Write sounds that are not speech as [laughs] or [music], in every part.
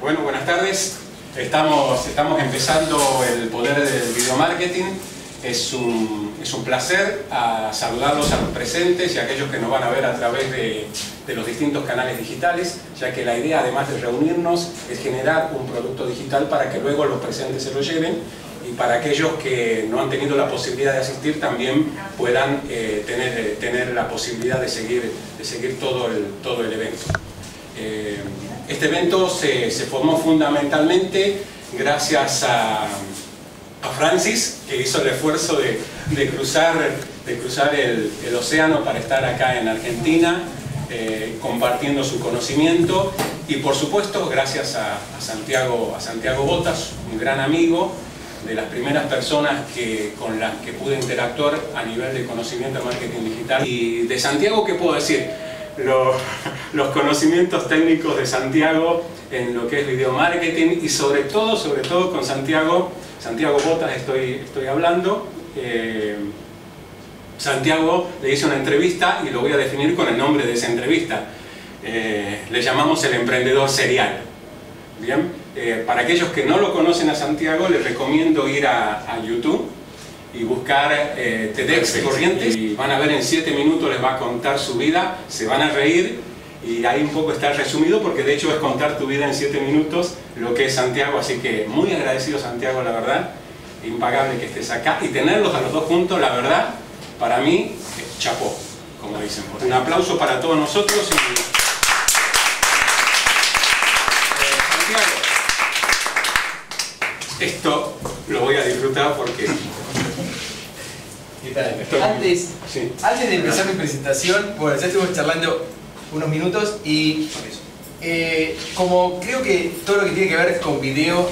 Bueno, buenas tardes. Estamos, estamos empezando el poder del video marketing. Es un, es un placer a saludarlos a los presentes y a aquellos que nos van a ver a través de los distintos canales digitales, ya que la idea, además de reunirnos, es generar un producto digital para que luego los presentes se lo lleven para aquellos que no han tenido la posibilidad de asistir también puedan eh, tener, tener la posibilidad de seguir, de seguir todo, el, todo el evento. Eh, este evento se, se, formó fundamentalmente gracias a, a, Francis, que hizo el esfuerzo de, de cruzar, de cruzar el, el, océano para estar acá en Argentina, eh, compartiendo su conocimiento, y por supuesto gracias a, a, Santiago, a Santiago Botas, un gran amigo, de las primeras personas que, con las que pude interactuar a nivel de conocimiento de marketing digital. Y de Santiago, ¿qué puedo decir? Los, [laughs] los, conocimientos técnicos de Santiago en lo que es video marketing y sobre todo, sobre todo con Santiago, Santiago Botas estoy, estoy hablando. Eh, Santiago le hice una entrevista y lo voy a definir con el nombre de esa entrevista. Eh, le llamamos el emprendedor serial. Bien, eh, para aquellos que no lo conocen a Santiago, les recomiendo ir a, a YouTube y buscar eh, TEDx Corrientes y van a ver en 7 minutos les va a contar su vida, se van a reír y ahí un poco está resumido porque de hecho es contar tu vida en 7 minutos lo que es Santiago, así que muy agradecido Santiago la verdad, impagable que estés acá y tenerlos a los dos juntos, la verdad, para mí, chapó, como dicen. Un aplauso para todos nosotros y... esto lo voy a disfrutar porque... ¿Qué tal? Antes, sí. antes de empezar mi presentación, bueno, ya estuvimos charlando unos minutos y eh, como creo que todo lo que tiene que ver con video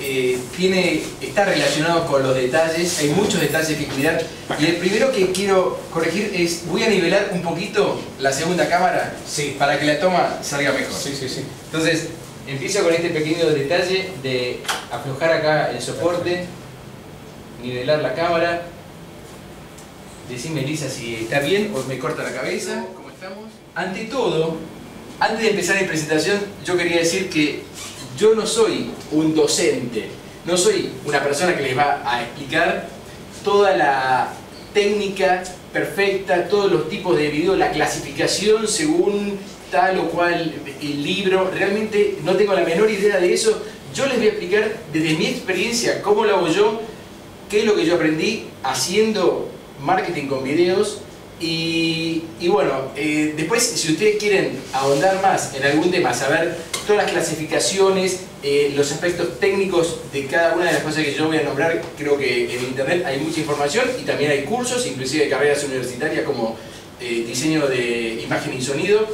eh, tiene, está relacionado con los detalles, hay muchos detalles que cuidar y el primero que quiero corregir es, voy a nivelar un poquito la segunda cámara sí. para que la toma salga mejor. Sí, sí, sí. Entonces, Empiezo con este pequeño detalle de aflojar acá el soporte, nivelar la cámara, decirme Elisa si está bien o me corta la cabeza. ¿Cómo estamos? Ante todo, antes de empezar mi presentación, yo quería decir que yo no soy un docente, no soy una persona que les va a explicar toda la técnica perfecta, todos los tipos de video, la clasificación según tal o cual el libro, realmente no tengo la menor idea de eso. Yo les voy a explicar desde mi experiencia cómo lo hago yo, qué es lo que yo aprendí haciendo marketing con videos y, y bueno, eh, después si ustedes quieren ahondar más en algún tema, saber todas las clasificaciones, eh, los aspectos técnicos de cada una de las cosas que yo voy a nombrar, creo que en internet hay mucha información y también hay cursos, inclusive de carreras universitarias como eh, diseño de imagen y sonido,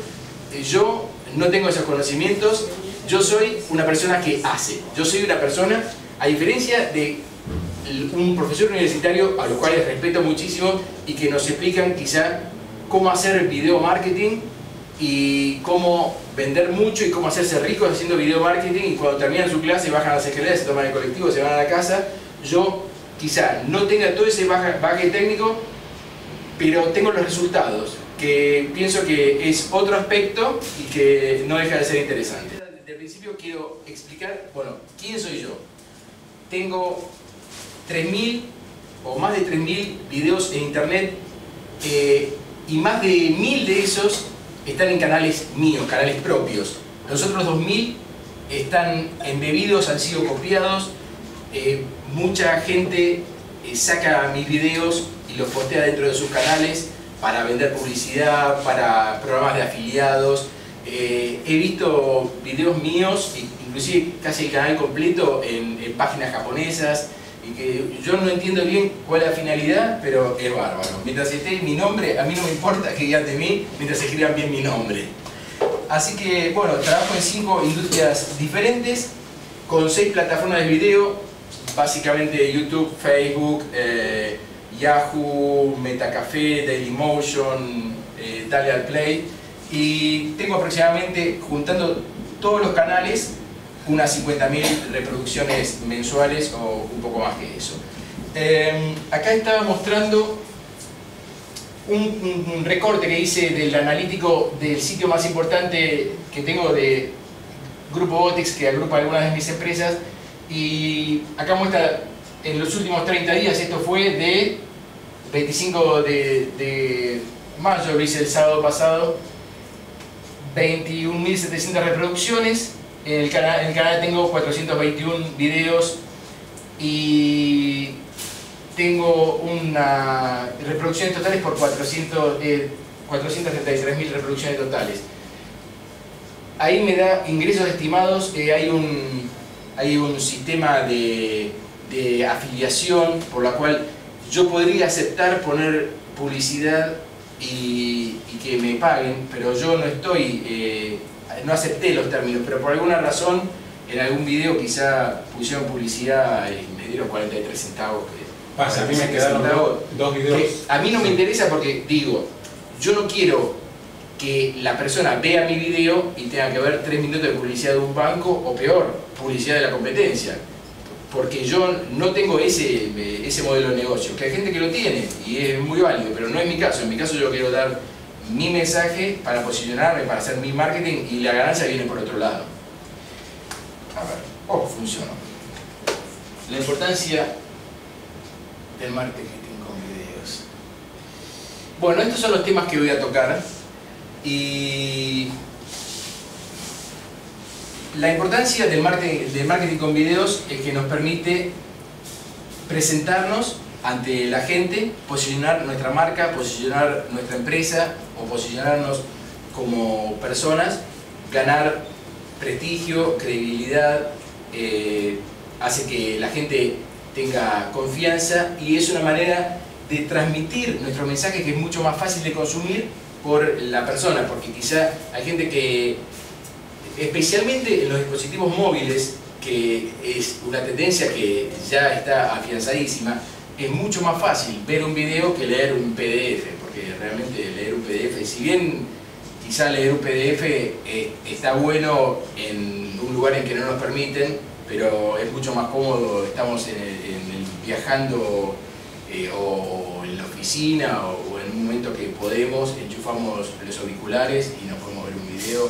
yo no tengo esos conocimientos, yo soy una persona que hace, yo soy una persona, a diferencia de un profesor universitario a los cuales respeto muchísimo y que nos explican quizá cómo hacer video marketing y cómo vender mucho y cómo hacerse ricos haciendo video marketing y cuando terminan su clase bajan a las escaleras, se toman el colectivo, se van a la casa, yo quizá no tenga todo ese bagaje técnico, pero tengo los resultados que pienso que es otro aspecto y que no deja de ser interesante. Desde el principio quiero explicar, bueno, ¿quién soy yo? Tengo 3.000 o más de 3.000 videos en internet eh, y más de 1.000 de esos están en canales míos, canales propios. Los otros 2.000 están embebidos, han sido copiados, eh, mucha gente eh, saca mis videos y los postea dentro de sus canales para vender publicidad, para programas de afiliados. Eh, he visto videos míos, inclusive casi el canal completo, en, páginas japonesas, y que yo no entiendo bien cuál es la finalidad, pero es bárbaro. Mientras esté mi nombre, a mí no me importa que digan de mí, mientras escriban bien mi nombre. Así que, bueno, trabajo en cinco industrias diferentes, con seis plataformas de video, básicamente YouTube, Facebook, eh, Yahoo, Metacafé, Dailymotion, eh, Dale al Play y tengo aproximadamente, juntando todos los canales, unas 50.000 reproducciones mensuales o un poco más que eso. eh, acá estaba mostrando un, recorte que hice del analítico del sitio más importante que tengo de Grupo Botics que agrupa algunas de mis empresas y acá muestra en los últimos 30 días, esto fue de 25 de, mayo, lo hice el sábado pasado, 21.700 reproducciones, en el, canal, en el canal tengo 421 videos y tengo una reproducciones totales por 400, eh, 433.000 reproducciones totales. Ahí me da ingresos estimados, eh, hay, un, hay un sistema de, de afiliación por la cual yo podría aceptar poner publicidad y, que me paguen, pero yo no estoy, eh, no acepté los términos, pero por alguna razón en algún video quizá pusieron publicidad y me dieron 43 centavos Pasa, a mí me quedaron dos, videos. a mí no me interesa porque digo, yo no quiero que la persona vea mi video y tenga que ver tres minutos de publicidad de un banco o peor, publicidad de la competencia. Porque yo no tengo ese, ese modelo de negocio, que hay gente que lo tiene y es muy válido, pero no es mi caso. En mi caso yo quiero dar mi mensaje para posicionarme, para hacer mi marketing y la ganancia viene por otro lado. A ver, oh, funcionó. La importancia del marketing con videos. Bueno, estos son los temas que voy a tocar y la importancia del marketing, con videos es que nos permite presentarnos ante la gente, posicionar nuestra marca, posicionar nuestra empresa o posicionarnos como personas, ganar prestigio, credibilidad, eh, hace que la gente tenga confianza y es una manera de transmitir nuestro mensaje que es mucho más fácil de consumir por la persona, porque quizá hay gente que, especialmente en los dispositivos móviles, que es una tendencia que ya está afianzadísima, es mucho más fácil ver un video que leer un PDF, porque realmente leer un PDF, si bien quizá leer un PDF eh, está bueno en un lugar en que no nos permiten, pero es mucho más cómodo, estamos viajando eh, o, en la oficina o, en un momento que podemos, enchufamos los auriculares y nos podemos ver un video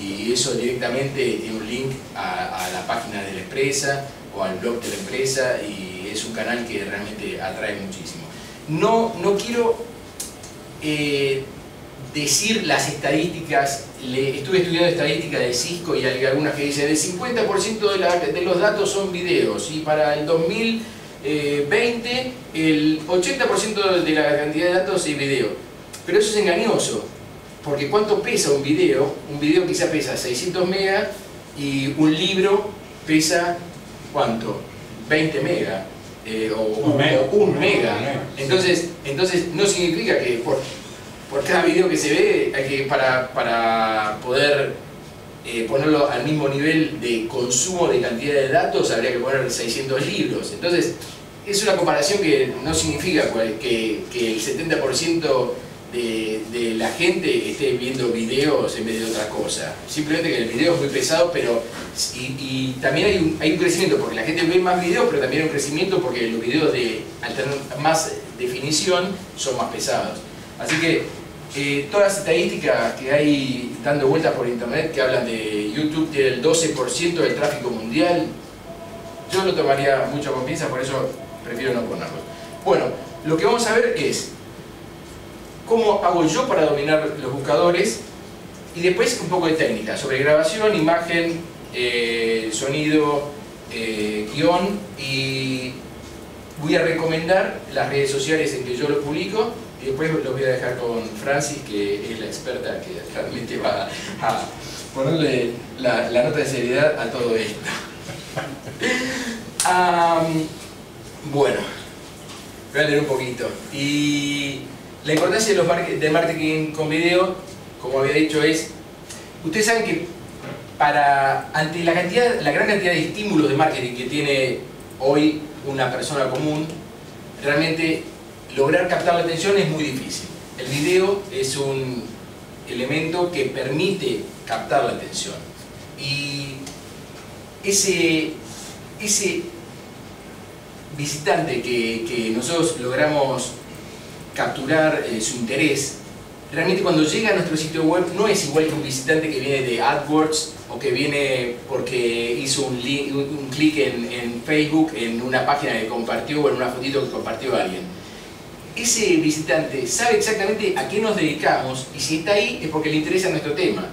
y eso directamente tiene un link a, la página de la empresa o al blog de la empresa y es un canal que realmente atrae muchísimo. No, no quiero eh, decir las estadísticas, estuve estudiando estadística de Cisco y hay algunas que dicen el 50% de, los datos son videos y para el 2020 el 80% de la cantidad de datos es video. Pero eso es engañoso, porque ¿cuánto pesa un video? Un video quizá pesa 600 megas y un libro pesa ¿cuánto? 20 megas. Eh, o, un, mega. Entonces, entonces no significa que por, por cada video que se ve, hay que, para, poder eh, ponerlo al mismo nivel de consumo de cantidad de datos, habría que poner 600 libros. Entonces, es una comparación que no significa que, el 70% de, la gente esté viendo videos en vez de otra cosa. Simplemente que el video es muy pesado, pero y, también hay un, crecimiento porque la gente ve más videos, pero también hay un crecimiento porque los videos de más definición son más pesados. Así que eh, todas las estadísticas que hay dando vueltas por internet que hablan de YouTube tiene el 12% del tráfico mundial, yo lo tomaría mucha confianza, por eso prefiero no ponerlo. Bueno, lo que vamos a ver es cómo hago yo para dominar los buscadores y después un poco de técnica sobre grabación, imagen, eh, sonido, eh, guion y voy a recomendar las redes sociales en que yo lo publico y después lo voy a dejar con Francis, que es la experta que realmente va a ponerle la, nota de seriedad a todo esto. [laughs] bueno, voy a leer un poquito. Y la importancia de los de marketing con video, como había dicho, es, ustedes saben que para, ante la, cantidad, la gran cantidad de estímulos de marketing que tiene hoy una persona común, realmente lograr captar la atención es muy difícil. El video es un elemento que permite captar la atención. Y ese, ese visitante que, nosotros logramos capturar eh, su interés, realmente cuando llega a nuestro sitio web no es igual que un visitante que viene de AdWords o que viene porque hizo un, un clic en, Facebook en una página que compartió o en una fotito que compartió alguien. Ese visitante sabe exactamente a qué nos dedicamos y si está ahí es porque le interesa nuestro tema.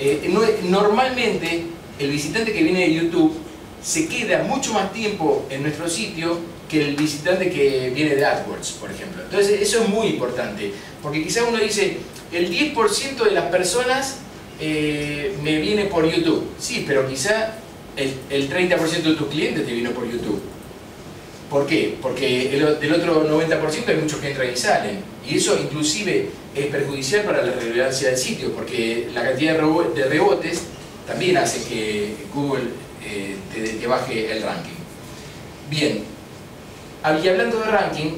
Eh, normalmente el visitante que viene de YouTube se queda mucho más tiempo en nuestro sitio que el visitante que viene de AdWords, por ejemplo. Entonces eso es muy importante, porque quizá uno dice, el 10% de las personas eh, me viene por YouTube. Sí, pero quizá el, el 30% de tus clientes te vino por YouTube. ¿Por qué? Porque del otro 90% hay muchos que entran y salen. Y eso inclusive es perjudicial para la relevancia del sitio, porque la cantidad de rebotes también hace que Google eh, te, baje el ranking. Bien, y hablando de ranking,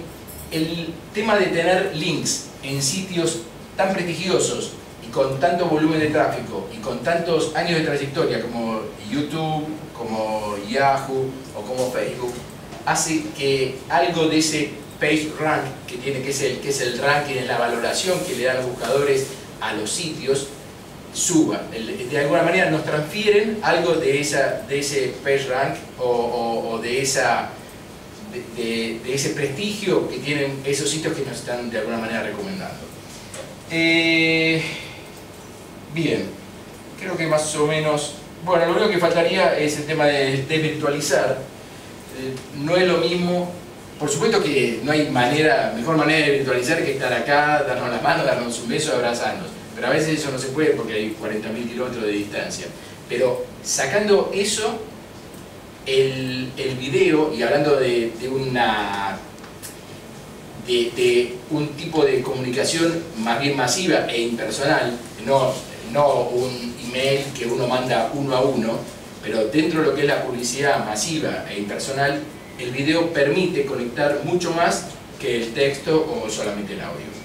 el tema de tener links en sitios tan prestigiosos y con tanto volumen de tráfico y con tantos años de trayectoria como YouTube, como Yahoo o como Facebook, hace que algo de ese page rank que tiene que es el, que es el ranking, es la valoración que le dan los buscadores a los sitios, suba. De alguna manera nos transfieren algo de, ese page rank o, de, esa, de, ese prestigio que tienen esos sitios que nos están de alguna manera recomendando. Eh, bien, creo que más o menos... Bueno, lo único que faltaría es el tema de desvirtualizar. Eh, no es lo mismo por supuesto que no hay manera, mejor manera de virtualizar que estar acá, darnos la mano, darnos un beso, abrazarnos. Pero a veces eso no se puede porque hay 40.000 kilómetros de distancia. Pero sacando eso, el, el video, y hablando de, una de, un tipo de comunicación más bien masiva e impersonal, no, no un email que uno manda uno a uno, pero dentro de lo que es la publicidad masiva e impersonal, el video permite conectar mucho más que el texto o solamente el audio.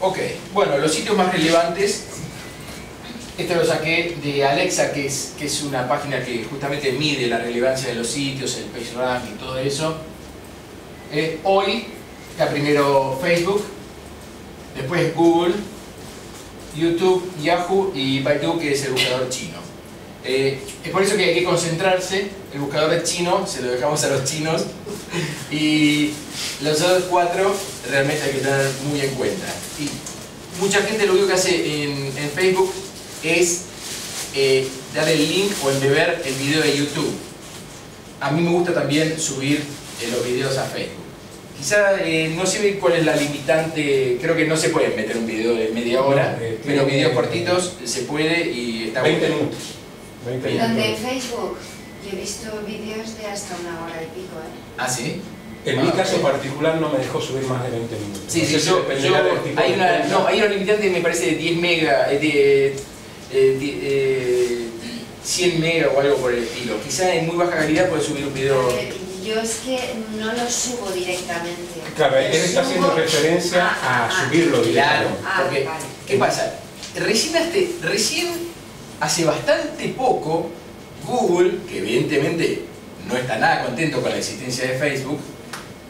Ok, bueno, los sitios más relevantes, esto lo saqué de Alexa, que es, que es una página que justamente mide la relevancia de los sitios, el PageRank y todo eso. Eh, hoy está primero Facebook, después Google, YouTube, Yahoo y Baidu, que es el buscador chino. Eh, es por eso que hay que concentrarse, el buscador es chino, se lo dejamos a los chinos, y los otros cuatro realmente hay que tener muy en cuenta. Y mucha gente lo único que hace en, Facebook es eh, dar el link o embeber el video de YouTube. A mí me gusta también subir eh, los videos a Facebook. Quizá no sé cuál es la limitante, creo que no se puede meter un video de media hora, pero videos cortitos se puede y está 20 minutos. Donde en Facebook yo he visto vídeos de hasta una hora y pico, ¿eh? ¿Ah, sí? En mi caso particular no me dejó subir más de 20 minutos. Sí, sí, yo, hay, una, no, hay una limitante me parece de 10 mega, eh, de, eh, eh, 100 mega o algo por el estilo. Quizá en muy baja calidad puedes subir un video... yo es que no lo subo directamente. Claro, él está haciendo referencia ah, a ah, ah. subirlo directamente. Claro, porque, ¿qué pasa? Recién, recién hace bastante poco Google, que evidentemente no está nada contento con la existencia de Facebook,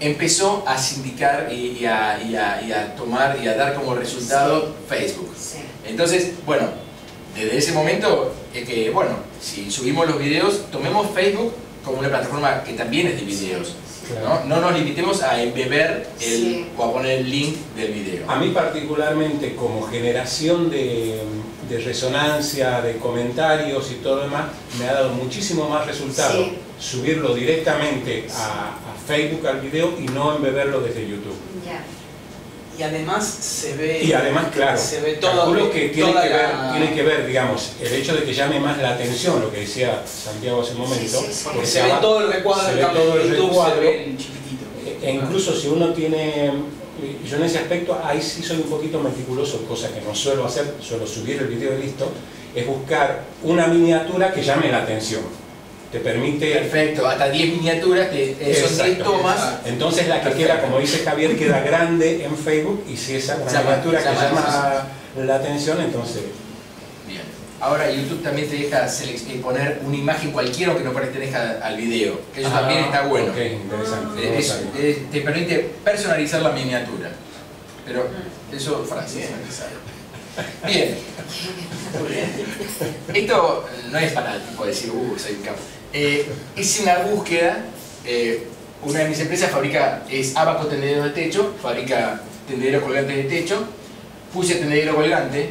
empezó a sindicar y, a, tomar y a dar como resultado Facebook. Entonces, bueno, desde ese momento es que, bueno, si subimos los videos, tomemos Facebook como una plataforma que también es de videos. ¿no? nos limitemos a embeber el, o a poner el link del video. A mí particularmente como generación de, resonancia, de comentarios y todo lo demás, me ha dado muchísimo más resultado subirlo directamente a, Facebook al video y no embeberlo desde YouTube. Y además se ve. Y además, claro, se ve todo. que tiene que, ver, tiene que ver, digamos, el hecho de que llame más la atención, lo que decía Santiago hace un momento. porque se ve todo el recuadro, se ve todo el recuadro. E incluso si uno tiene. Yo en ese aspecto, ahí sí soy un poquito meticuloso, cosa que no suelo hacer, suelo subir el video y listo, es buscar una miniatura que llame la atención te permite... Perfecto, hasta 10 miniaturas, te, eh, son 10 tomas. Entonces la que queda, como dice Javier, queda grande en Facebook y si esa miniatura que llama la atención, entonces... Bien. ahora YouTube también te deja eh, poner una imagen cualquiera que no pertenezca al video. Que eso Ah, también está bueno. Ok, interesante. Eh, es- te permite personalizar la miniatura. Pero eso Francis sabe. Bien. Esto no es para tipo decir, uh, soy un capo. Eh, es una búsqueda. eh, una de mis empresas fabrica, es Abaco Tendedero de Techo, fabrica tendederos colgantes de techo. Puse tendedero colgante.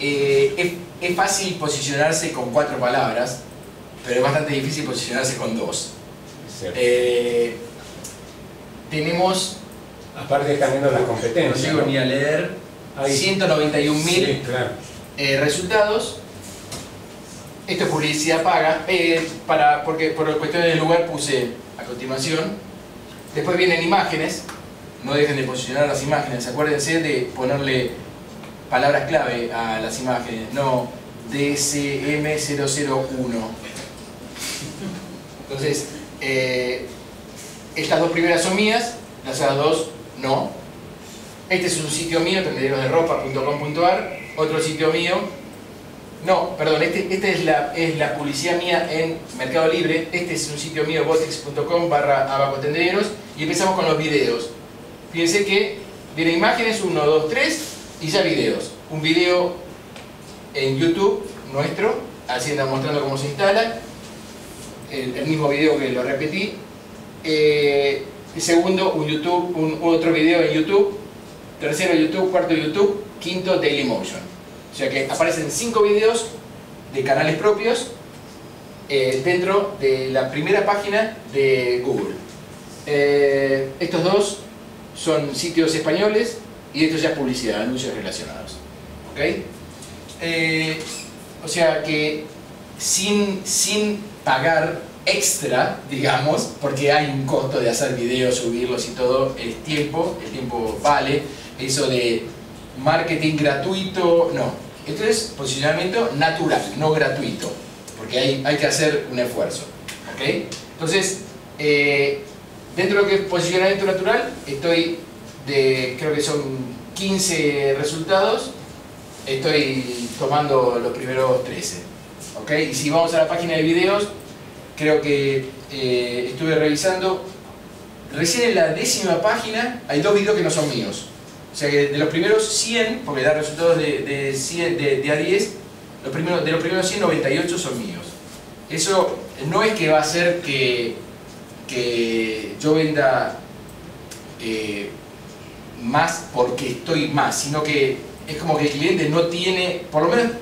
Eh, es, es fácil posicionarse con cuatro palabras, pero es bastante difícil posicionarse con dos. Eh, tenemos, Aparte están viendo las no competencias. llego ¿no? ni a leer, Ahí. 191 mil Sí, claro. resultados. Esto es publicidad paga, eh, para, porque por cuestiones del lugar puse a continuación. Después vienen imágenes, no dejen de posicionar las imágenes, acuérdense de ponerle palabras clave a las imágenes, no DSM001. Entonces, eh, estas dos primeras son mías, las otras dos no. Este es un sitio mío, tendederosderopa.com.ar, otro sitio mío. No, perdón, este, este es, la, es la publicidad mía en Mercado Libre. Este es un sitio mío, botex.com barra abacotendederos. Y empezamos con los videos. Fíjense que viene imágenes, 1, 2, 3 y ya videos. Un video en YouTube nuestro, haciendo, mostrando cómo se instala. El, mismo video que lo repetí. Eh, segundo, un YouTube, un, otro video en YouTube. Tercero YouTube, cuarto YouTube, quinto Dailymotion. O sea que aparecen cinco videos de canales propios eh, dentro de la primera página de Google. Eh, estos dos son sitios españoles y esto ya es publicidad, anuncios relacionados. ¿Ok? Eh, o sea que sin, sin pagar extra, digamos, porque hay un costo de hacer videos, subirlos y todo, el tiempo, el tiempo vale, eso de marketing gratuito, no. Esto es posicionamiento natural, no gratuito, porque hay, hay que hacer un esfuerzo. ¿ok? Entonces, eh, dentro de lo que es posicionamiento natural, estoy de, creo que son 15 resultados, estoy tomando los primeros 13. ¿ok? Y si vamos a la página de videos, creo que eh, estuve revisando, recién en la décima página hay dos videos que no son míos. O sea que de los primeros 100, porque da resultados de, de, 100 de, a 10, los primeros, de los primeros 100, 98 son míos. Eso no es que va a hacer que, que yo venda eh, más porque estoy más, sino que es como que el cliente no tiene, por lo menos,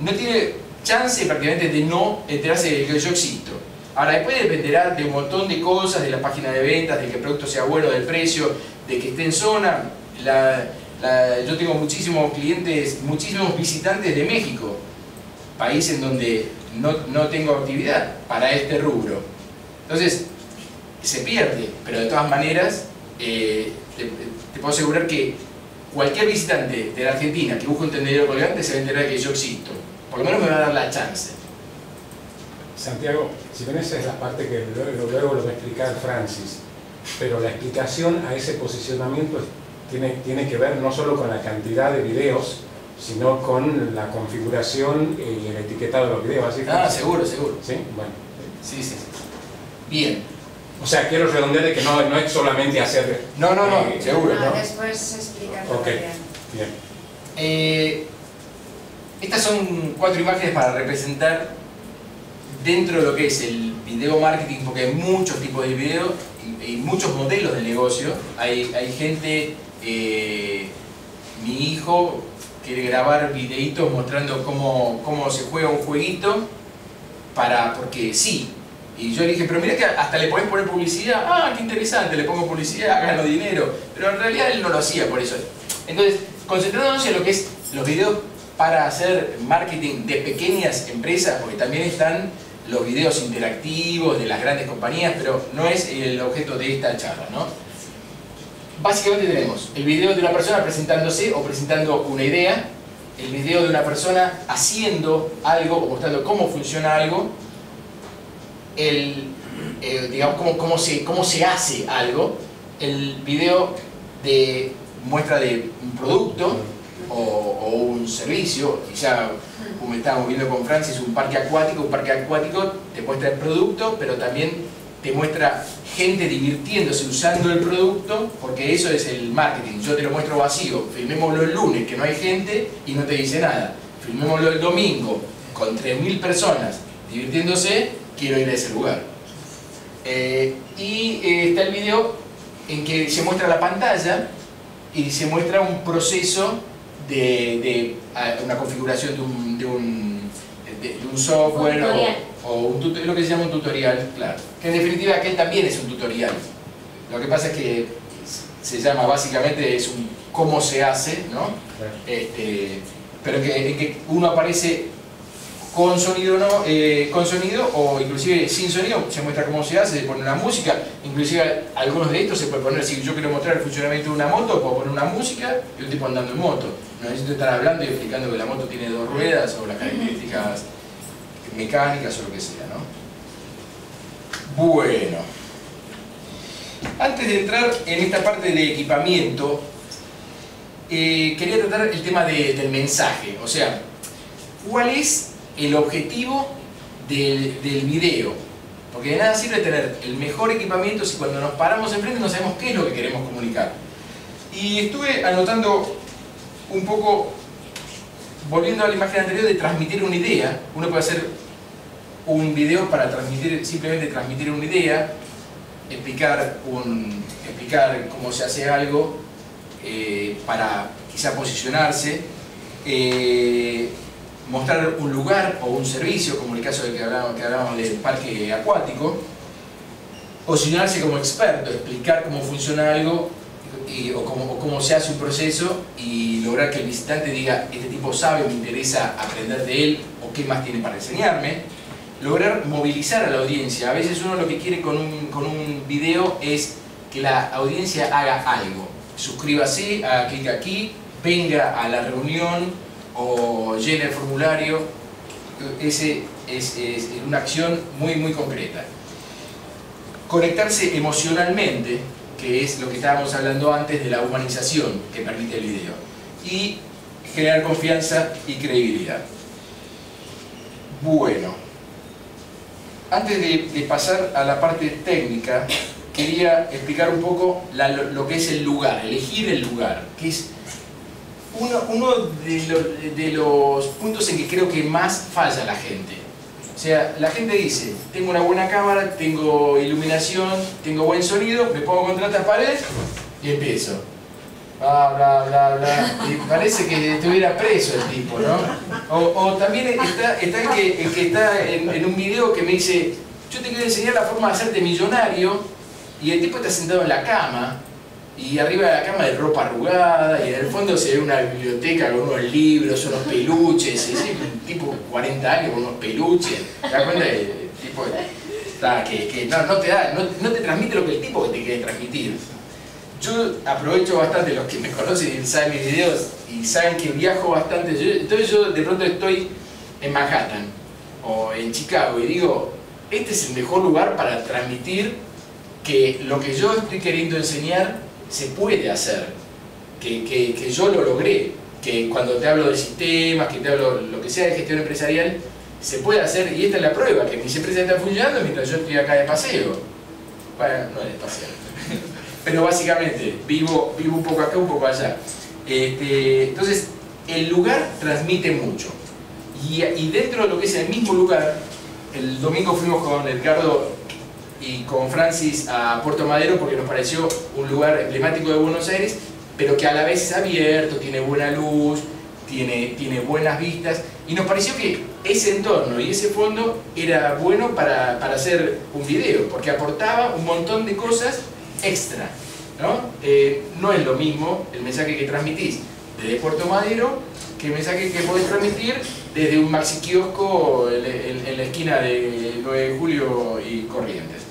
no tiene chance prácticamente de no enterarse de que yo existo. Ahora, después dependerá de un montón de cosas, de la página de ventas, de que el producto sea bueno, del precio, de que esté en zona. Yo tengo muchísimos clientes, muchísimos visitantes de México, país en donde no, no tengo actividad para este rubro. Entonces, se pierde, pero de todas maneras, eh, te, puedo asegurar que cualquier visitante de la Argentina que busque un tendedero colgante se va a enterar que yo existo. Por lo menos me va a dar la chance. Santiago, si bien esa es la parte que luego, luego lo va a explicar Francis, pero la explicación a ese posicionamiento tiene, tiene que ver no solo con la cantidad de videos, sino con la configuración y el etiquetado de los videos. ¿así, Ah, seguro, seguro. ¿Sí? Bueno. Sí, sí. sí. Bien. O sea, quiero redondear de que no, no es solamente hacer... No, no, no, eh, seguro, Ah, ¿no? después explicarlo Ok. bien. Bien. Eh, estas son cuatro imágenes para representar dentro de lo que es el video marketing, porque hay muchos tipos de video y, y muchos modelos de negocio. Hay, hay gente, mi hijo quiere grabar videitos mostrando cómo, cómo se juega un jueguito, para, porque sí. Y yo le dije, pero mira que hasta le podés poner publicidad. Ah, qué interesante, le pongo publicidad, gano dinero. Pero en realidad él no lo hacía por eso. Entonces, concentrándonos en lo que es los videos para hacer marketing de pequeñas empresas, porque también están los videos interactivos de las grandes compañías, pero no es el objeto de esta charla, ¿no? Básicamente tenemos el video de una persona presentándose o presentando una idea, el video de una persona haciendo algo o mostrando cómo funciona algo, el, eh, digamos, cómo, cómo se, cómo se hace algo, el video de muestra de un producto o, o un servicio, quizá como estábamos viendo con Francis, un parque acuático, un parque acuático te muestra el producto, pero también te muestra gente divirtiéndose usando el producto, porque eso es el marketing. Yo te lo muestro vacío, filmémoslo el lunes, que no hay gente y no te dice nada. Filmémoslo el domingo, con 3.000 personas divirtiéndose, quiero ir a ese lugar. Eh, y eh, está el video en que se muestra la pantalla y se muestra un proceso de, una configuración de un, software un lo que se llama un tutorial, claro. Que en definitiva aquel también es un tutorial. Lo que pasa es que se llama básicamente es un cómo se hace, ¿no? Este, pero que, en que uno aparece con sonido, no, eh, con sonido o inclusive sin sonido, se muestra cómo se hace, se pone una música, inclusive algunos de estos se puede poner, si yo quiero mostrar el funcionamiento de una moto, puedo poner una música y un tipo andando en moto. No necesito estar hablando y explicando que la moto tiene dos ruedas o las características mecánicas o lo que sea, ¿no? Bueno, antes de entrar en esta parte de equipamiento, eh, quería tratar el tema del mensaje, o sea, ¿cuál es el objetivo del, del video. Porque de nada sirve tener el mejor equipamiento si cuando nos paramos enfrente no sabemos qué es lo que queremos comunicar. Y estuve anotando un poco, volviendo a la imagen anterior, de transmitir una idea. Uno puede hacer un video para transmitir, simplemente transmitir una idea, explicar, explicar cómo se hace algo eh, para quizá posicionarse. Eh, mostrar un lugar o un servicio, como el caso de que hablábamos, que hablábamos del parque acuático, posicionarse como experto, explicar cómo funciona algo o, cómo, cómo, se hace un proceso y lograr que el visitante diga, este tipo sabe, me interesa aprender de él o qué más tiene para enseñarme. Lograr movilizar a la audiencia. A veces uno lo que quiere con un, con un video es que la audiencia haga algo. Suscríbase, haga clic aquí, venga a la reunión, o llene el formulario, ese es, una acción muy muy concreta. Conectarse emocionalmente, que es lo que estábamos hablando antes de la humanización que permite el video, y generar confianza y credibilidad. Bueno, antes de, pasar a la parte técnica, quería explicar un poco lo que es el lugar, elegir el lugar, que es uno, de, los puntos en que creo que más falla la gente. O sea, la gente dice, tengo una buena cámara, tengo iluminación, tengo buen sonido, me pongo contra estas paredes y empiezo. Bla, bla, bla, bla. Y parece que estuviera preso el tipo, ¿no? O, también está, está el, que, está en, en, un video que me dice, yo te quiero enseñar la forma de hacerte millonario, y el tipo está sentado en la cama, y arriba de la cama hay ropa arrugada y en el fondo se ve una biblioteca con unos libros, unos peluches, es un tipo 40 años con unos peluches, ¿te das cuenta? Tipo que, no, te da, no, te transmite lo que el tipo te quiere transmitir. Yo aprovecho bastante, los que me conocen y saben mis videos y saben que viajo bastante, entonces yo de pronto estoy en Manhattan o en Chicago y digo, este es el mejor lugar para transmitir que lo que yo estoy queriendo enseñar se puede hacer, que, que, yo lo logré, que cuando te hablo de sistemas, que te hablo lo que sea de gestión empresarial, se puede hacer, y esta es la prueba, que mis empresas están funcionando mientras yo estoy acá de paseo. Bueno, no de paseo, [laughs] pero básicamente vivo, vivo un poco acá, un poco allá. Este, entonces, el lugar transmite mucho. Y, y dentro de lo que es el mismo lugar, el domingo fuimos con Edgardo y con Francis a Puerto Madero porque nos pareció un lugar emblemático de Buenos Aires, pero que a la vez es abierto, tiene buena luz, tiene, tiene buenas vistas, y nos pareció que ese entorno y ese fondo era bueno para, para hacer un video, porque aportaba un montón de cosas extra. ¿no? Eh, no es lo mismo el mensaje que transmitís desde Puerto Madero que el mensaje que podés transmitir desde un maxi kiosco en, en la esquina de 9 de julio y Corrientes.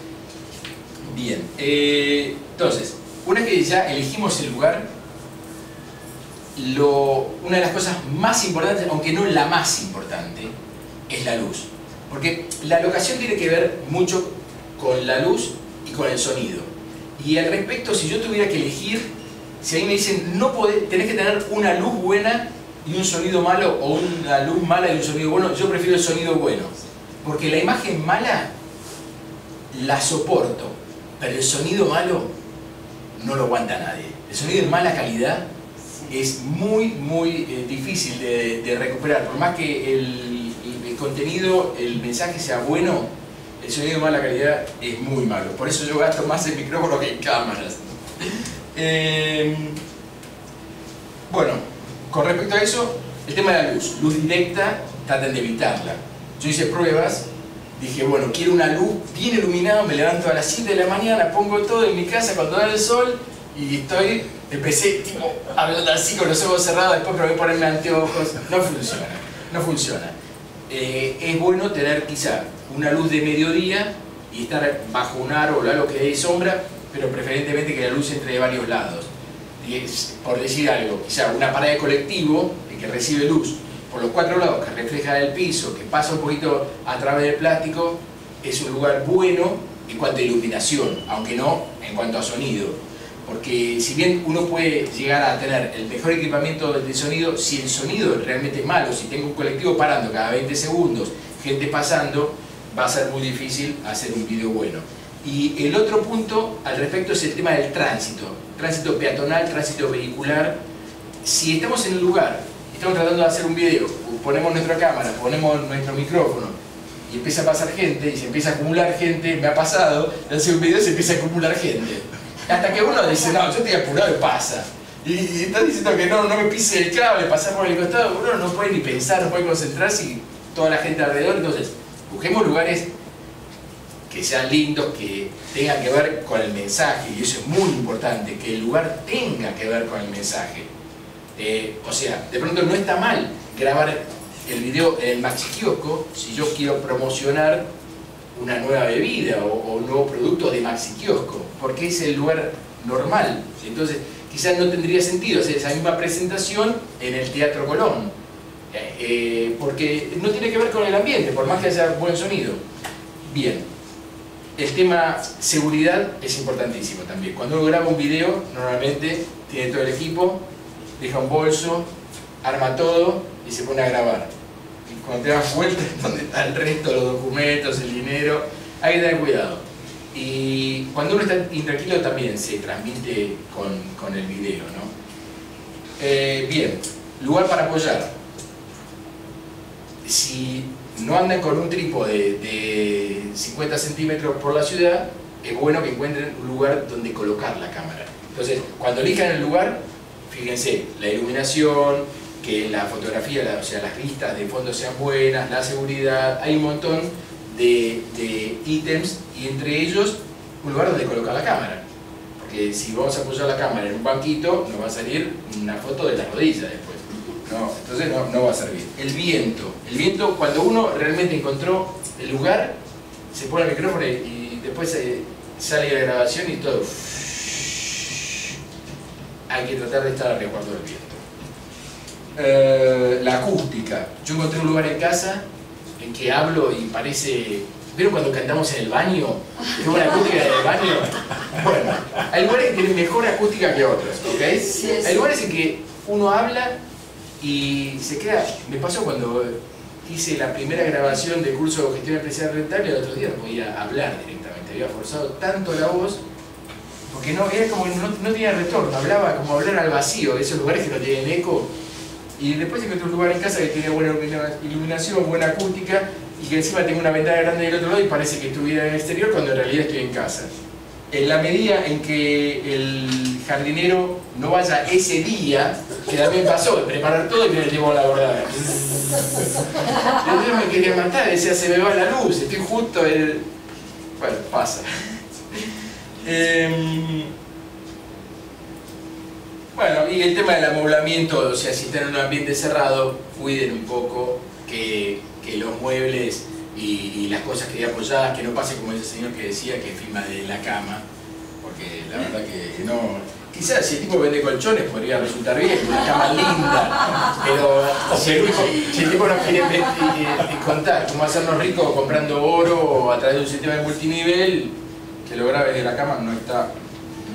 Bien, eh, entonces, una vez que ya elegimos el lugar, una de las cosas más importantes, aunque no la más importante, es la luz. Porque la locación tiene que ver mucho con la luz y con el sonido. Y al respecto, si yo tuviera que elegir, si ahí me dicen, no podés, tenés que tener una luz buena y un sonido malo o una luz mala y un sonido bueno, yo prefiero el sonido bueno. Porque la imagen mala la soporto, pero el sonido malo no lo aguanta nadie. El sonido de mala calidad es muy, muy eh, difícil de, recuperar. Por más que el, contenido, el mensaje sea bueno, el sonido de mala calidad es muy malo. Por eso yo gasto más en micrófono que en cámaras. [laughs] Em, bueno, con respecto a eso, el tema de la luz. Luz directa, traten de evitarla. Yo hice pruebas, dije, bueno, quiero una luz bien iluminada, me levanto a las 7 de la mañana, pongo todo en mi casa cuando da el sol y estoy, empecé tipo hablando así con los ojos cerrados, después probé ponerme anteojos, no funciona, no funciona. Eh, es bueno tener quizá una luz de mediodía y estar bajo un árbol algo que dé sombra, pero preferentemente que la luz entre de varios lados. Y por decir algo, quizá una pared de colectivo que recibe luz por los cuatro lados, que refleja el piso, que pasa un poquito a través del plástico, es un lugar bueno en cuanto a iluminación, aunque no en cuanto a sonido porque si bien uno puede llegar a tener el mejor equipamiento de sonido, si el sonido realmente es malo, si tengo un colectivo parando cada 20 segundos, gente pasando, va a ser muy difícil hacer un video bueno. Y el otro punto al respecto es el tema del tránsito, tránsito peatonal, tránsito vehicular. Si estamos en un lugar, estamos tratando de hacer un video, ponemos nuestra cámara, ponemos nuestro micrófono, y empieza a pasar gente, y se empieza a acumular gente, me ha pasado, hacer un video se empieza a acumular gente hasta que uno dice, no, yo estoy apurado y pasa. Y, y está diciendo que no, no me pise el cable, pasar por el costado. Uno no puede ni pensar, no puede concentrarse y toda la gente alrededor. Entonces, busquemos lugares que sean lindos, que tengan que ver con el mensaje, y eso es muy importante, que el lugar tenga que ver con el mensaje. Eh, o sea, de pronto no está mal grabar el video en el Maxi Kiosco si yo quiero promocionar una nueva bebida o, un nuevo producto de Maxi Kiosco, porque es el lugar normal. Entonces, quizás no tendría sentido hacer esa misma presentación en el Teatro Colón, eh, eh, porque no tiene que ver con el ambiente, por más que haya buen sonido. Bien, el tema seguridad es importantísimo también. Cuando uno graba un video, normalmente tiene todo el equipo, deja un bolso, arma todo y se pone a grabar cuando te das vuelta donde está el resto, los documentos, el dinero, hay que tener cuidado. Y cuando uno está intranquilo también se transmite con, el video, ¿no? Eh, bien, lugar para apoyar. Si no andan con un trípode de 50 centímetros por la ciudad, es bueno que encuentren un lugar donde colocar la cámara. Entonces, cuando elijan el lugar, fíjense, la iluminación, que la fotografía, o sea, las vistas de fondo sean buenas, la seguridad, hay un montón de, ítems y entre ellos un lugar donde colocar la cámara. Porque si vamos a apoyar la cámara en un banquito, nos va a salir una foto de la rodilla después. No, entonces no, va a servir. El viento. El viento, cuando uno realmente encontró el lugar, se pone el micrófono y, después sale la grabación y todo. Hay que tratar de estar a resguardo del viento. Eh, la acústica. Yo encontré un lugar en casa en que hablo y parece... ¿Vieron cuando cantamos en el baño? [laughs] ¿Qué buena acústica en el baño? Bueno, hay lugares que tienen mejor acústica que otros, ¿ok? hay lugares en que uno habla y se queda... Me pasó cuando hice la primera grabación del curso de gestión empresarial rentable, el otro día no podía hablar directamente, había forzado tanto la voz porque no, era como no, no tenía retorno, hablaba como hablar al vacío, esos lugares que no tienen eco, y después encontré un lugar en casa que tiene buena iluminación, buena acústica y que encima tengo una ventana grande del otro lado y parece que estuviera en el exterior cuando en realidad estoy en casa. En la medida en que el jardinero no vaya ese día, que también pasó, de preparar todo y me llevó a la bordada. [laughs] Entonces me quería matar, decía, se me va la luz, estoy justo en... Bueno, pasa. Em, bueno, y el tema del amoblamiento, o sea, si están en un ambiente cerrado, cuiden un poco que, los muebles y, las cosas que hay apoyadas, que no pase como ese señor que decía que filma de la cama, porque la verdad que no... Quizás si el tipo vende colchones podría resultar bien, una cama linda, pero si el tipo, no quiere contar cómo hacernos ricos comprando oro a través de un sistema de multinivel, que lo grave de la cama no está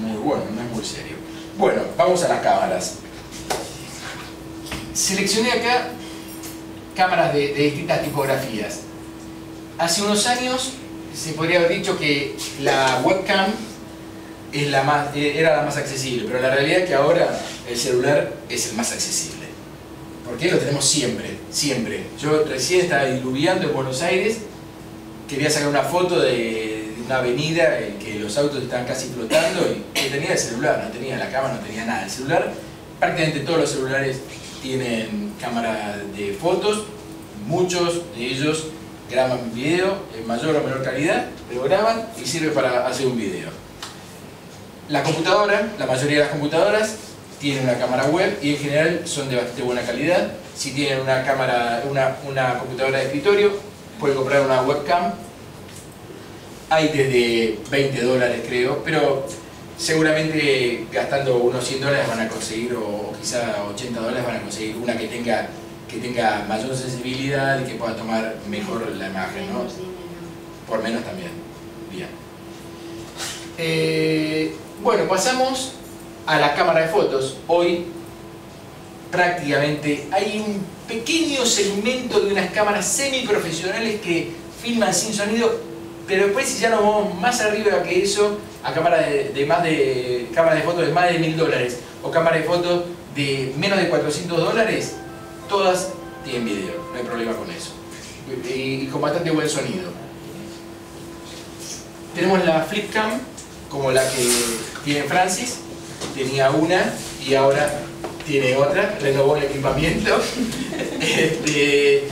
muy bueno, no es muy serio. Bueno, vamos a las cámaras. seleccioné acá cámaras de, distintas tipografías. Hace unos años se podría haber dicho que la webcam es la más, eh, era la más accesible, pero la realidad es que ahora el celular es el más accesible. Porque lo tenemos siempre, siempre. Yo recién estaba diluviando en Buenos Aires, quería sacar una foto de una avenida en que los autos estaban casi flotando y que tenía el celular, no tenía la cámara, no tenía nada. El celular, prácticamente todos los celulares tienen cámara de fotos, muchos de ellos graban video en mayor o menor calidad, pero graban y sirve para hacer un video. La computadora, la mayoría de las computadoras tienen una cámara web y en general son de bastante buena calidad. Si tienen una cámara, una, una computadora de escritorio, pueden comprar una webcam. Hay desde 20 dólares creo, pero seguramente gastando unos 100 dólares van a conseguir, o, o quizá 80 dólares van a conseguir una que tenga, que tenga mayor sensibilidad y que pueda tomar mejor la imagen, ¿no? Por menos también. Bien. Eh, bueno, pasamos a la cámara de fotos. Hoy prácticamente hay un pequeño segmento de unas cámaras semiprofesionales que filman sin sonido, pero después si ya nos vamos más arriba que eso, a cámaras de, más de cámaras de fotos de más de mil dólares o cámaras de fotos de menos de 400 dólares, todas tienen video, no hay problema con eso. Y, y con bastante buen sonido. Tenemos la Flipcam, como la que tiene Francis, tenía una y ahora tiene otra, renovó el equipamiento. [laughs] Este,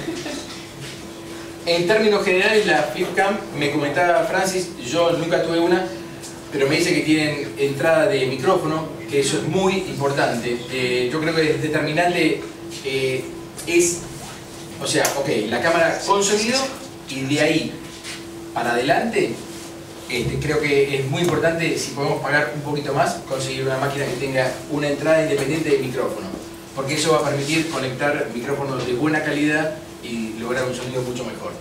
en términos generales, la Flipcam, me comentaba Francis, yo nunca tuve una, pero me dice que tienen entrada de micrófono, que eso es muy importante. Eh, yo creo que es determinante, eh, es, o sea, ok, la cámara con sonido y de ahí para adelante este, creo que es muy importante, si podemos pagar un poquito más, conseguir una máquina que tenga una entrada independiente de micrófono. Porque eso va a permitir conectar micrófonos de buena calidad lograr un sonido mucho mejor.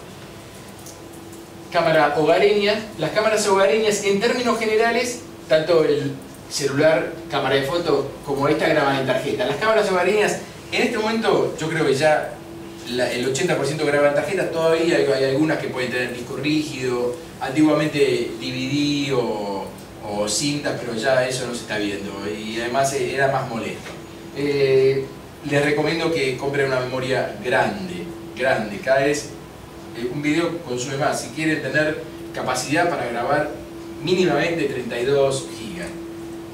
Cámara hogareña. Las cámaras hogareñas, en términos generales, tanto el celular, cámara de foto, como esta graban en tarjeta. Las cámaras hogareñas, en este momento, yo creo que ya el 80% graba en tarjeta, todavía hay, algunas que pueden tener disco rígido, antiguamente DVD o, o cinta, pero ya eso no se está viendo y además eh, era más molesto. Eh, les recomiendo que compren una memoria grande, grande, cada vez eh, un video consume más. Si quieren tener capacidad para grabar mínimamente 32 gigas.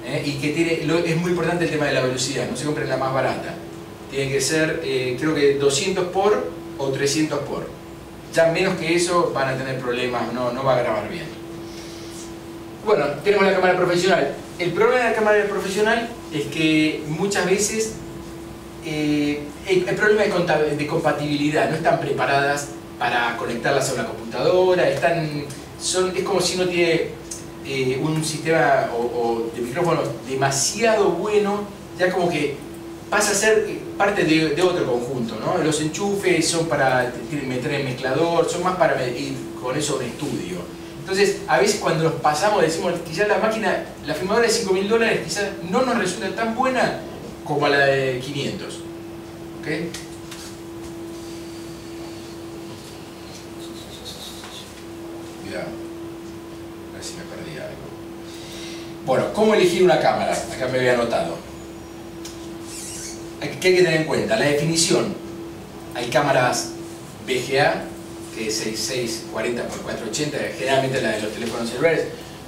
¿eh? Y que tiene, lo- es muy importante el tema de la velocidad, no se compren la más barata. Tiene que ser, eh, creo que 200 por o 300 por. Ya menos que eso van a tener problemas, no, no va a grabar bien. Bueno, tenemos la cámara profesional. El problema de la cámara profesional es que muchas veces eh, el, problema de, de compatibilidad, no están preparadas para conectarlas a una computadora, están, son, es como si no tiene eh, un sistema de micrófono demasiado bueno, ya como que pasa a ser parte de, otro conjunto, ¿no? Los enchufes son para meter el mezclador, son más para ir con eso un estudio. Entonces, a veces cuando nos pasamos decimos, quizás la máquina, la filmadora de 5.000 dólares, quizás no nos resulta tan buena como la de 500. ¿Ok? Cuidado. A ver si me perdí algo. Bueno, ¿cómo elegir una cámara? Acá me había anotado. ¿Qué hay que tener en cuenta? La definición. Hay cámaras VGA, que es 6640 x 480, generalmente la de los teléfonos celulares,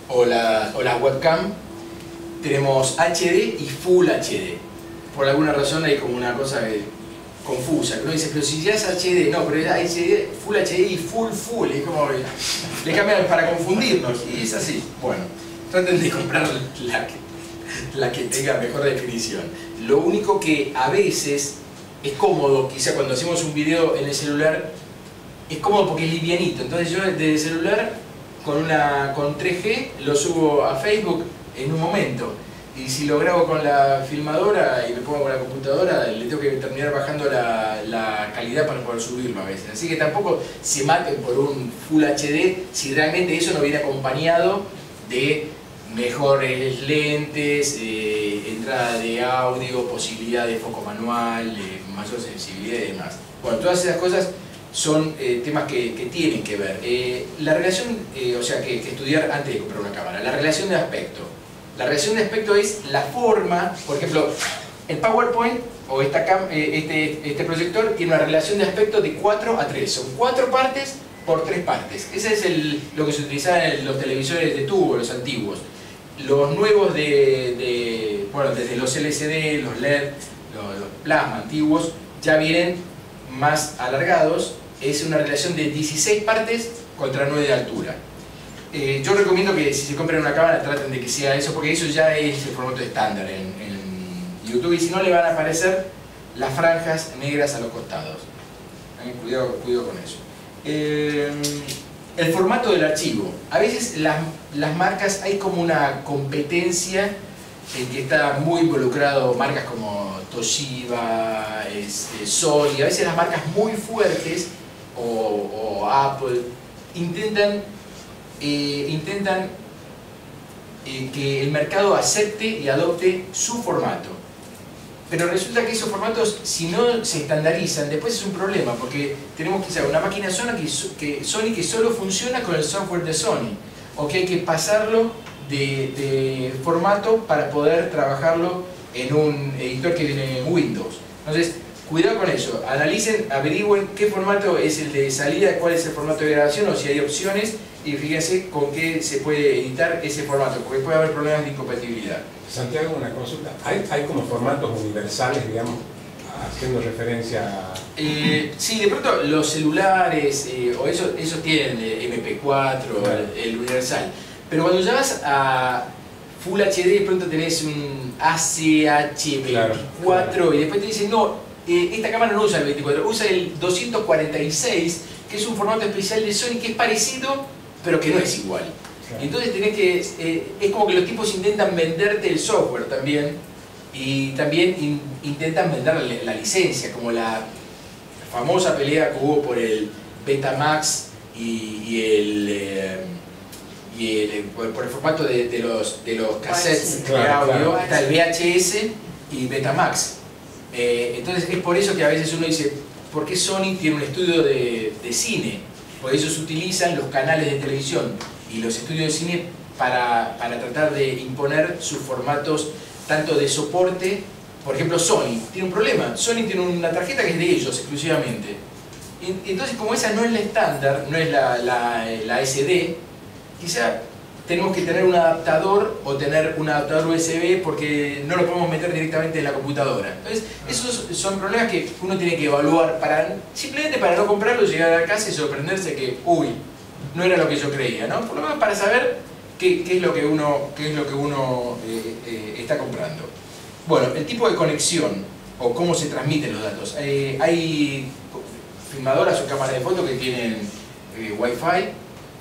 o la, o la webcam. Tenemos HD y Full HD. Por alguna razón hay como una cosa que- confusa, uno dice, pero si ya es HD, no, pero es HD, Full HD y Full Full, es como, le cambian para confundirnos, y es así. Bueno, traten de comprar la que, la que tenga mejor definición. Lo único que a veces es cómodo, quizá cuando hacemos un video en el celular, es cómodo porque es livianito. Entonces yo desde celular con, una, con 3G lo subo a Facebook en un momento. Y si lo grabo con la filmadora y me pongo con la computadora, le tengo que terminar bajando la, la calidad para poder subirlo a veces. Así que tampoco se maten por un Full HD si realmente eso no viene acompañado de mejores lentes, eh, entrada de audio, posibilidad de foco manual, eh, mayor sensibilidad y demás. Bueno, todas esas cosas son eh, temas que, que tienen que ver. Eh, la relación, eh, o sea, que estudiar antes de comprar una cámara. La relación de aspecto. La relación de aspecto es la forma, por ejemplo, el PowerPoint o esta cam- eh, este, este proyector tiene una relación de aspecto de 4 a 3. Son 4 partes por 3 partes. Ese es el- lo que se utilizaba en los televisores de tubo, los antiguos. Los nuevos de, de- bueno, desde los LCD, los LED, los, los plasma antiguos, ya vienen más alargados. Es una relación de 16 partes contra 9 de altura. Eh, yo recomiendo que si se compran una cámara traten de que sea eso, porque eso ya es el formato estándar en, YouTube y si no le van a aparecer las franjas negras a los costados. Eh, Cuidado, cuidado con eso. Eh, el formato del archivo. A veces las, las marcas hay como una competencia en que está muy involucrado marcas como Toshiba, este, Sony, a veces las marcas muy fuertes o Apple intentan, eh, intentan eh, que el mercado acepte y adopte su formato. Pero resulta que esos formatos, si no se estandarizan, después es un problema, porque tenemos usar una máquina Sony que solo funciona con el software de Sony, o que hay que pasarlo de, de formato para poder trabajarlo en un editor que viene en Windows. Entonces, cuidado con eso, analicen, averigüen qué formato es el de salida, cuál es el formato de grabación, o si hay opciones, y fíjense con qué se puede editar ese formato, porque puede haber problemas de incompatibilidad. Santiago, una consulta. ¿Hay, hay como formatos universales, digamos, haciendo referencia a... Eh, sí, de pronto los celulares o eso, eso tienen eh, MP4, el, el universal. Pero cuando ya vas a Full HD, de pronto tenés un ACH24 Claro, claro. y después te dicen, no, eh, esta cámara no usa el 24, usa el 246, que es un formato especial de Sony que es parecido, pero que no es igual. Entonces tenés que, eh, es como que los tipos intentan venderte el software también y también in- intentan vender la, la licencia, como la famosa pelea que hubo por el Betamax y, y el, eh, y el, eh, por, el formato de, de los, de los cassettes de Claro, audio, claro. está el VHS y Betamax. Eh, entonces es por eso que a veces uno dice, ¿por qué Sony tiene un estudio de, de cine? Por eso se utilizan los canales de televisión y los estudios de cine para, para tratar de imponer sus formatos tanto de soporte, por ejemplo Sony tiene un problema, Sony tiene una tarjeta que es de ellos exclusivamente. Y- Entonces como esa no es la estándar, no es la, la, la SD, quizá tenemos que tener un adaptador o tener un adaptador USB porque no lo podemos meter directamente en la computadora. Entonces, esos son problemas que uno tiene que evaluar para simplemente para no comprarlo, llegar a casa y sorprenderse que, uy, no era lo que yo creía, ¿no? Por lo menos para saber qué, qué es lo que uno, qué es lo que uno eh, eh, está comprando. Bueno, el tipo de conexión o cómo se transmiten los datos. Eh, hay filmadoras o cámaras de foto que tienen eh, Wi-Fi,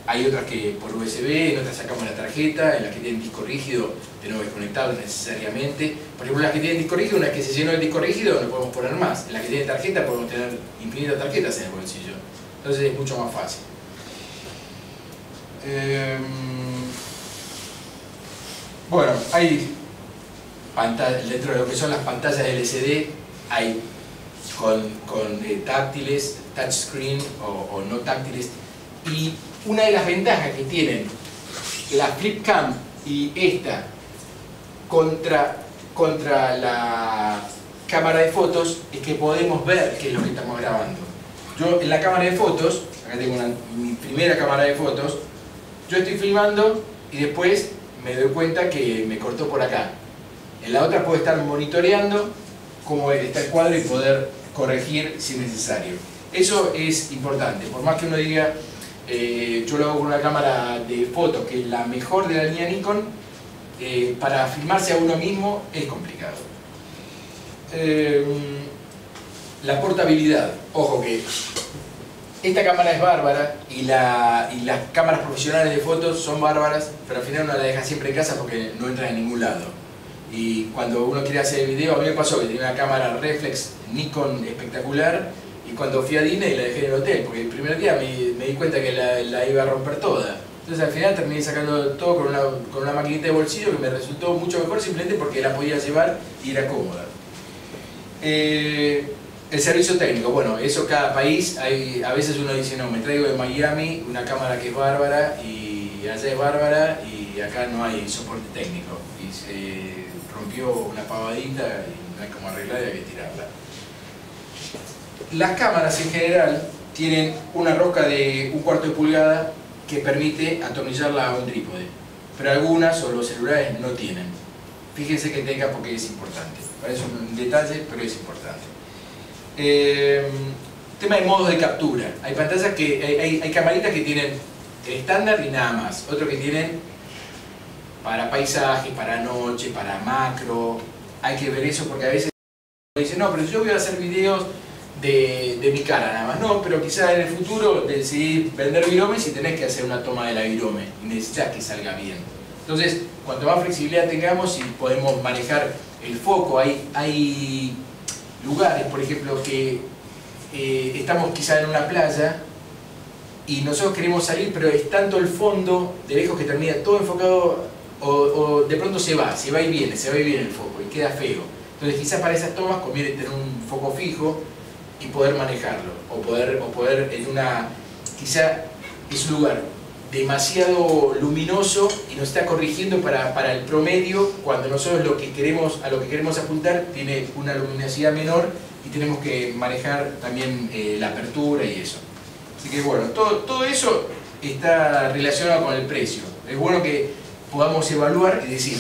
hay otras que por USB, en otras sacamos la tarjeta, en las que tienen disco rígido tenemos que conectarlo necesariamente. Por ejemplo, las que tienen disco rígido, una que se llenó el disco rígido no podemos poner más. En las que tienen tarjeta podemos tener infinitas tarjetas en el bolsillo. Entonces es mucho más fácil. Em, bueno, hay dentro de lo que son las pantallas LCD, hay con, con eh, táctiles, touchscreen o, o no táctiles. Y una de las ventajas que tienen la Flipcam y esta contra, contra la cámara de fotos es que podemos ver qué es lo que estamos grabando. Yo en la cámara de fotos, acá tengo mi primera cámara de fotos, yo estoy filmando y después me doy cuenta que me cortó por acá. En la otra puedo estar monitoreando cómo está el cuadro y poder corregir si es necesario. Eso es importante, por más que uno diga, eh, yo lo hago con una cámara de fotos que es la mejor de la línea Nikon, eh, para filmarse a uno mismo es complicado. Eh, la portabilidad, ojo que esta cámara es bárbara y, la, y las cámaras profesionales de fotos son bárbaras, pero al final uno la deja siempre en casa porque no entra en ningún lado. Y cuando uno quiere hacer video, a mí me pasó que tenía una cámara reflex Nikon espectacular cuando fui a Disney la dejé en el hotel, porque el primer día me, di cuenta que la, iba a romper toda. Entonces al final terminé sacando todo con una, maquinita de bolsillo que me resultó mucho mejor simplemente porque la podía llevar y era cómoda. Eh, el servicio técnico, bueno, eso cada país, hay, a veces uno dice, no, me traigo de Miami una cámara que es bárbara y allá es bárbara y acá no hay soporte técnico. Y se rompió una pavadita y no hay como arreglar y hay que tirarla. Las cámaras en general tienen una rosca de un cuarto de pulgada que permite atornillarla a un trípode. Pero algunas o los celulares no tienen. Fíjense que tenga porque es importante. Parece un detalle, pero es importante. Eh, tema de modos de captura. Hay pantallas que, hay, camaritas que tienen estándar y nada más. Otros que tienen para paisaje, para noche, para macro. Hay que ver eso porque a veces dicen, no, pero yo voy a hacer videos de, mi cara nada más. No, pero quizás en el futuro decidí vender virome si tenés que hacer una toma de la virome y necesitas que salga bien. Entonces, cuanto más flexibilidad tengamos y podemos manejar el foco, hay, hay lugares, por ejemplo, que eh, estamos quizás en una playa y nosotros queremos salir, pero es tanto el fondo de lejos que termina todo enfocado o, o de pronto se va, se va y viene, se va y viene el foco y queda feo. Entonces quizás para esas tomas conviene tener un foco fijo y poder manejarlo, o poder, o poder en una, quizá es un lugar demasiado luminoso y nos está corrigiendo para, para, el promedio cuando nosotros lo que queremos, a lo que queremos apuntar tiene una luminosidad menor y tenemos que manejar también eh, la apertura y eso. Así que bueno, todo, todo eso está relacionado con el precio. Es bueno que podamos evaluar y decir,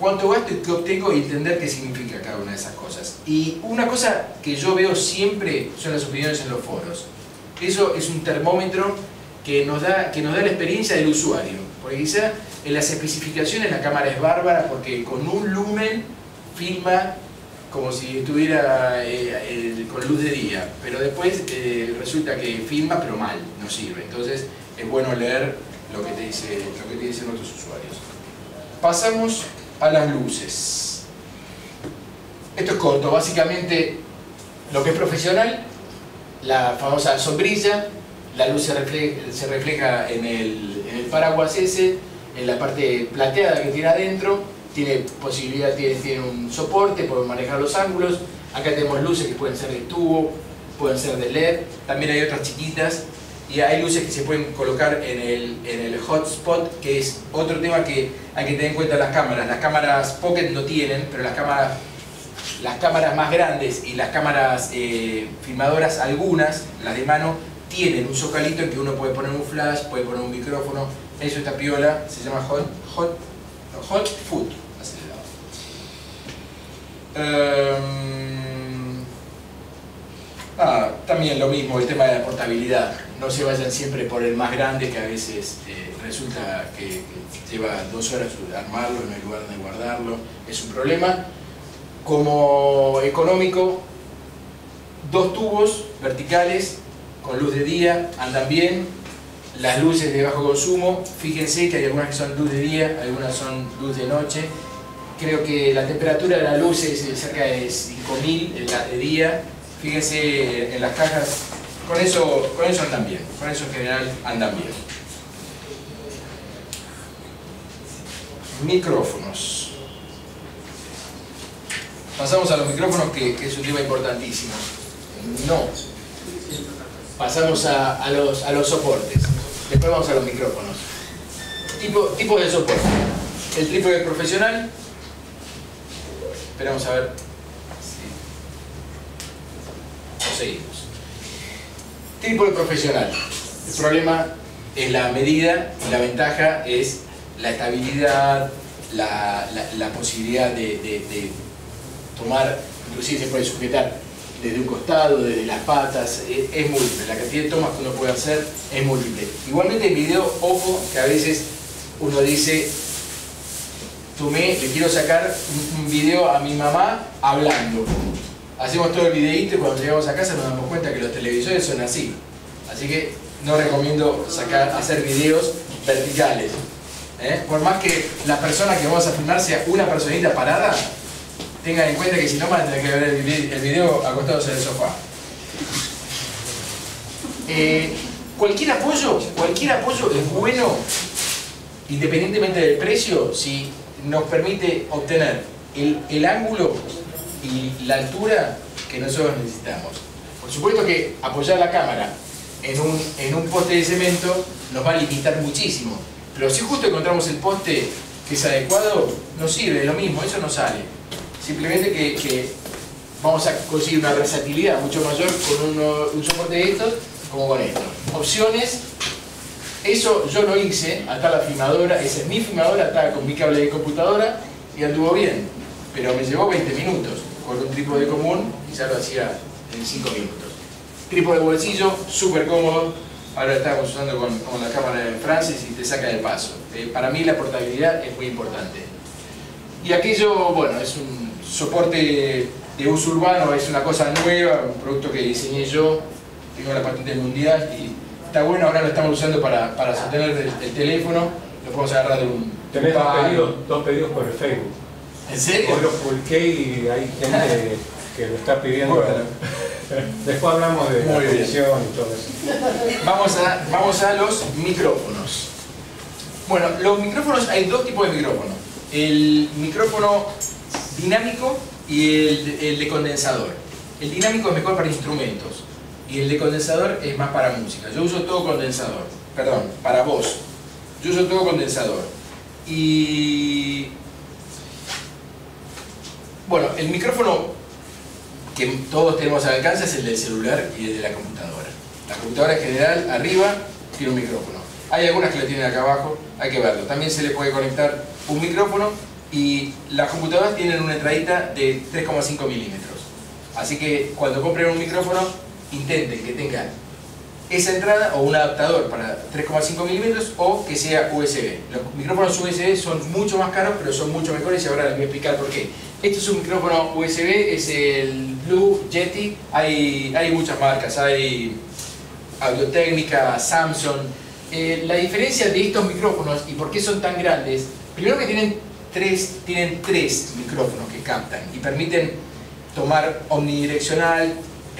cuánto gasto y qué obtengo y entender qué significa cada una de esas cosas. Y una cosa que yo veo siempre son las opiniones en los foros. Eso es un termómetro que nos da, que nos da la experiencia del usuario. Porque quizá en las especificaciones la cámara es bárbara porque con un lumen filma como si estuviera eh, con luz de día, pero después eh, resulta que filma pero mal, no sirve. Entonces es bueno leer lo que te, dice, lo que te dicen otros usuarios. Pasamos a las luces. Esto es corto, básicamente lo que es profesional, la famosa sombrilla, la luz se refleja, se refleja en, el, en, el, paraguas ese, en la parte plateada que tiene adentro, tiene posibilidad, tiene, tiene un soporte, podemos manejar los ángulos, acá tenemos luces que pueden ser de tubo, pueden ser de LED, también hay otras chiquitas y hay luces que se pueden colocar en el, en el hotspot, que es otro tema que hay que tener en cuenta las cámaras. Las cámaras Pocket no tienen, pero las cámaras, las cámaras más grandes y las cámaras eh, filmadoras, algunas, las de mano, tienen un zocalito en que uno puede poner un flash, puede poner un micrófono. Eso está piola, se llama Hot, hot, hot Foot. Um, ah, también lo mismo, el tema de la portabilidad. No se vayan siempre por el más grande, que a veces eh, resulta que, lleva dos horas armarlo, no hay lugar donde guardarlo, es un problema. Como económico, dos tubos verticales con luz de día, andan bien. Las luces de bajo consumo, fíjense que hay algunas que son luz de día, algunas son luz de noche. Creo que la temperatura de la luz es cerca de 5000 en la de día. Fíjense en las cajas, con eso, con eso andan bien, con eso en general andan bien. Micrófonos. Pasamos a los micrófonos que, que es un tema importantísimo. No, pasamos a, a, los, a los soportes. Después vamos a los micrófonos. Tipo, tipo de soporte. El trípode profesional. Esperamos a ver si seguimos. Trípode profesional. El problema es la medida la ventaja es la estabilidad, la, posibilidad de, de, de tomar, inclusive se puede sujetar desde un costado, desde las patas, es, es, múltiple. La cantidad de tomas que uno puede hacer es múltiple. Igualmente en video, ojo, que a veces uno dice, tomé, le quiero sacar un video a mi mamá hablando. Hacemos todo el videíto y cuando llegamos a casa nos damos cuenta que los televisores son así. Así que no recomiendo sacar, hacer videos verticales. ¿eh? Por más que la persona que vamos a filmar sea una personita parada, tengan en cuenta que si no van a tener que ver el video acostados en el sofá. Eh, cualquier apoyo, cualquier apoyo es bueno, independientemente del precio, si nos permite obtener el, el ángulo y la altura que nosotros necesitamos. Por supuesto que apoyar la cámara en un, en un poste de cemento nos va a limitar muchísimo. Pero si justo encontramos el poste que es adecuado, nos sirve, lo mismo, eso no sale. Simplemente que, vamos a conseguir una versatilidad mucho mayor con un soporte de estos como con esto. Opciones, eso yo lo hice, acá la filmadora, esa es mi filmadora, estaba con mi cable de computadora y anduvo bien, pero me llevó 20 minutos, con un trípode común y ya lo hacía en 5 minutos. Trípode de bolsillo, súper cómodo, ahora estamos usando con, con la cámara de Francis y te saca del paso. Eh, para mí la portabilidad es muy importante. Y aquello, bueno, es un soporte de uso urbano, es una cosa nueva, un producto que diseñé yo, tengo la patente mundial y está bueno, ahora lo estamos usando para, para sostener el, el teléfono, lo podemos agarrar de un Tenés dos pedidos, dos pedidos por el Facebook. ¿En serio? Hoy los publiqué y hay gente que lo está pidiendo. Bueno. Después hablamos de la Muy comisión y todo eso. Vamos a, vamos a los micrófonos. Bueno, los micrófonos, hay dos tipos de micrófonos. El micrófono dinámico y el, el de condensador. El dinámico es mejor para instrumentos y el de condensador es más para música. Yo uso todo condensador, perdón, para voz. Yo uso todo condensador. Y bueno, el micrófono que todos tenemos al alcance es el del celular y el de la computadora. La computadora en general, arriba, tiene un micrófono. Hay algunas que lo tienen acá abajo, hay que verlo. También se le puede conectar un micrófono y las computadoras tienen una entradita de 3,5 milímetros. Así que cuando compren un micrófono, intenten que tenga esa entrada o un adaptador para 3,5 milímetros o que sea USB. Los micrófonos USB son mucho más caros, pero son mucho mejores y ahora les voy a explicar por qué. Este es un micrófono USB, es el Blue Yeti. Hay, hay muchas marcas, hay Audio-Técnica, Samsung. Eh, la diferencia de estos micrófonos y por qué son tan grandes, primero que tienen tres, tienen tres micrófonos que captan y permiten tomar omnidireccional,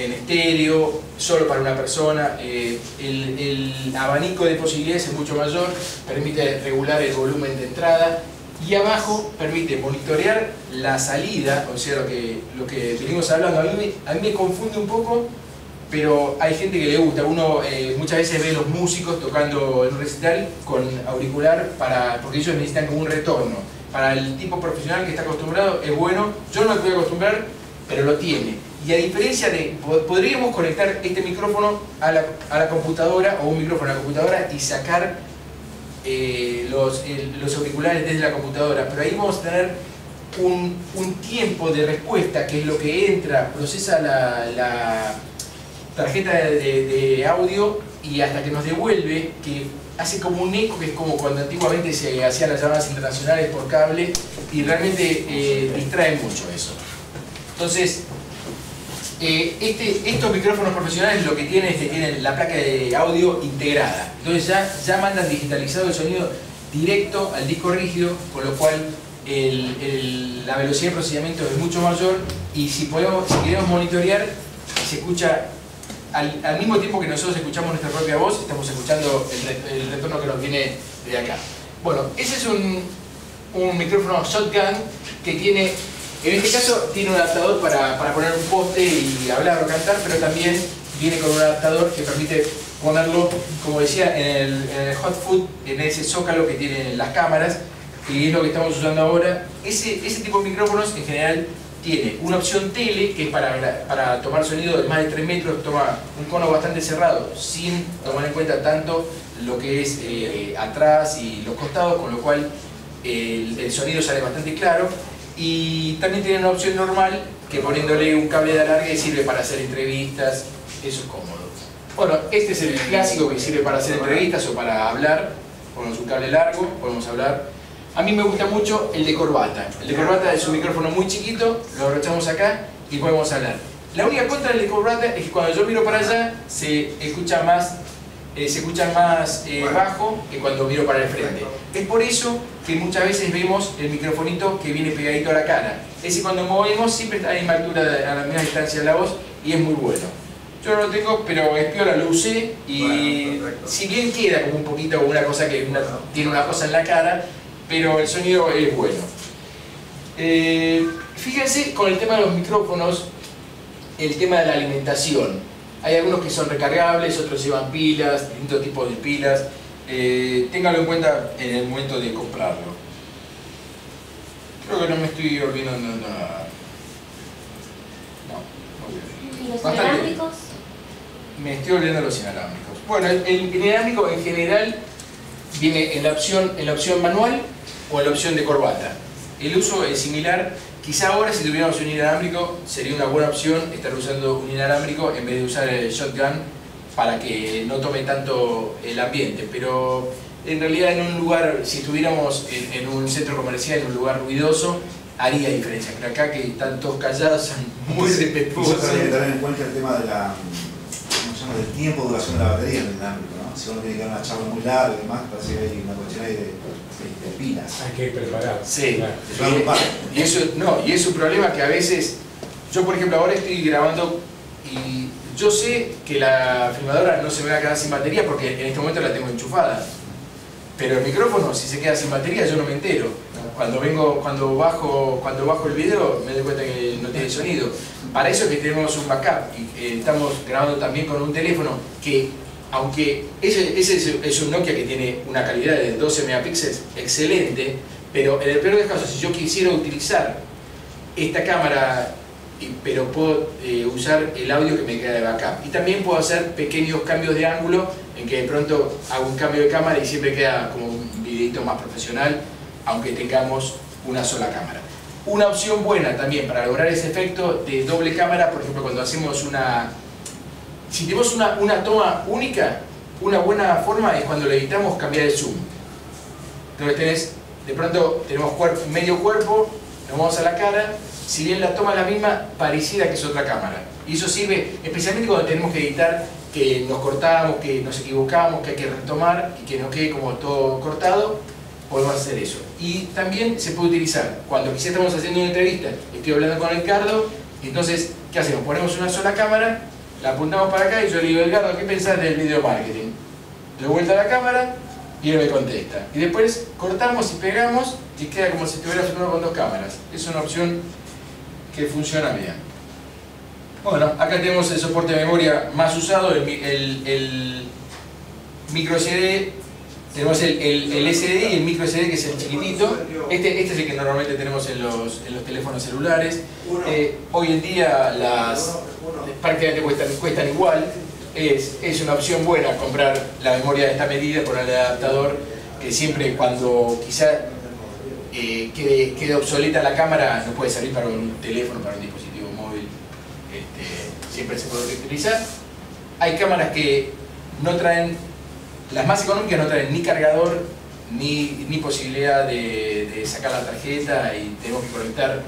en estéreo, solo para una persona. eh, el, el abanico de posibilidades es mucho mayor, permite regular el volumen de entrada y abajo permite monitorear la salida, o sea, lo que, lo que venimos hablando. A mí, a mí me confunde un poco, pero hay gente que le gusta. Uno eh, muchas veces ve los músicos tocando en un recital con auricular para, porque ellos necesitan como un retorno. Para el tipo profesional que está acostumbrado es bueno. Yo no me puedo acostumbrar, pero lo tiene. Y a diferencia de, po- podríamos conectar este micrófono a la, a la computadora o un micrófono a la computadora y sacar eh, los, los auriculares desde la computadora, pero ahí vamos a tener un, un tiempo de respuesta que es lo que entra, procesa la, la tarjeta de audio y hasta que nos devuelve, que hace como un eco, que es como cuando antiguamente se hacían las llamadas internacionales por cable y realmente eh, distrae mucho eso. Entonces, eh, este, estos micrófonos profesionales lo que tienen es que tienen la placa de audio integrada. Entonces ya, ya mandan digitalizado el sonido directo al disco rígido, con lo cual la velocidad de procesamiento es mucho mayor y si, podemos, si queremos monitorear, se escucha al, mismo tiempo que nosotros escuchamos nuestra propia voz, estamos escuchando el, el retorno que nos viene de acá. Bueno, ese es un, un micrófono shotgun que tiene, en este caso tiene un adaptador para, para poner un poste y hablar o cantar, pero también viene con un adaptador que permite ponerlo, como decía, en el, en el hot foot, en ese zócalo que tienen las cámaras, que es lo que estamos usando ahora. Ese, ese tipo de micrófonos en general tiene una opción tele, que es para, para tomar sonido de más de 3 metros, toma un cono bastante cerrado, sin tomar en cuenta tanto lo que es eh, atrás y los costados, con lo cual el sonido sale bastante claro. Y también tiene una opción normal, que poniéndole un cable de alargue sirve para hacer entrevistas, eso es cómodo. Bueno, este es el clásico que sirve para hacer entrevistas o para hablar, ponemos un cable largo, podemos hablar. A mí me gusta mucho el de corbata. El de corbata es un micrófono muy chiquito, lo abrochamos acá y podemos hablar. La única contra del de corbata es que cuando yo miro para allá se escucha más, eh, se escucha más eh, bajo que cuando miro para el frente. Es por eso que muchas veces vemos el microfonito que viene pegadito a la cara. Ese cuando movemos siempre está a la misma altura, a la misma distancia de la voz y es muy bueno. Yo no lo tengo, pero es piola, lo usé y Bueno, si bien queda como un poquito una cosa que una- tiene una cosa en la cara, pero el sonido es bueno. Eh, fíjense con el tema de los micrófonos, el tema de la alimentación. Hay algunos que son recargables, otros llevan pilas, distintos tipos de pilas. Eh, ténganlo en cuenta en el momento de comprarlo. Creo que no me estoy olvidando nada. No, bien. ¿Y los Bastante. inalámbricos? Me estoy olvidando los inalámbricos. Bueno, el, el inalámbrico en general viene en la, opción, en la opción manual o en la opción de corbata. El uso es similar. Quizá ahora si tuviéramos un inalámbrico sería una buena opción estar usando un inalámbrico en vez de usar el shotgun para que no tome tanto el ambiente. Pero en realidad en un lugar, si estuviéramos en, en un centro comercial, en un lugar ruidoso, haría diferencia. Pero acá que están todos callados, son muy Eso respetuosos. también hay que tener en cuenta el tema de la, ¿cómo se llama? del tiempo de duración de la batería en el dinámico, ¿no? Si uno tiene que dar una charla muy larga y demás, parece que hay una cuestión ahí de, de- pilas. Hay que preparar. Sí. Claro. Y eso, no, y es un problema que a veces, yo por ejemplo ahora estoy grabando y yo sé que la filmadora no se me va a quedar sin batería porque en este momento la tengo enchufada. Pero el micrófono, si se queda sin batería, yo no me entero. Cuando vengo, cuando bajo, cuando bajo el video, me doy cuenta que no tiene sonido. Para eso es que tenemos un backup y eh, estamos grabando también con un teléfono que, aunque ese, ese es, un Nokia que tiene una calidad de 12 megapíxeles excelente, pero en el peor de los casos, si yo quisiera utilizar esta cámara, pero puedo eh, usar el audio que me queda de backup. Y también puedo hacer pequeños cambios de ángulo, en que de pronto hago un cambio de cámara y siempre queda como un videito más profesional, aunque tengamos una sola cámara. Una opción buena también para lograr ese efecto de doble cámara, por ejemplo, cuando hacemos una... Si tenemos una, una toma única, una buena forma es cuando le editamos cambiar el zoom. Entonces tenés, de pronto tenemos cuerpo, medio cuerpo, nos vamos a la cara, si bien la toma es la misma, pareciera que es otra cámara. Y eso sirve especialmente cuando tenemos que editar, que nos cortamos, que nos equivocamos, que hay que retomar y que no quede como todo cortado, podemos hacer eso. Y también se puede utilizar, cuando quizá estamos haciendo una entrevista, estoy hablando con Edgardo, y entonces, ¿qué hacemos? Ponemos una sola cámara, la apuntamos para acá y yo le digo, Edgardo, ¿qué pensás del video marketing? De vuelta a la cámara y él me contesta. Y después cortamos y pegamos y queda como si estuviera filmando con dos cámaras. Es una opción que funciona bien. Bueno, acá tenemos el soporte de memoria más usado, el, el, el micro SD, tenemos el, el, SD y el micro SD que es el chiquitito. Este, este es el que normalmente tenemos en los, en los teléfonos celulares. Eh, hoy en día las prácticamente cuestan, cuestan igual. Es, es una opción buena comprar la memoria de esta medida con el adaptador que siempre cuando quizá eh, quede, obsoleta la cámara no puede servir para un teléfono, para un dispositivo móvil. Este, siempre se puede utilizar. Hay cámaras que no traen, las más económicas no traen ni cargador ni, ni posibilidad de, sacar la tarjeta y tenemos que conectar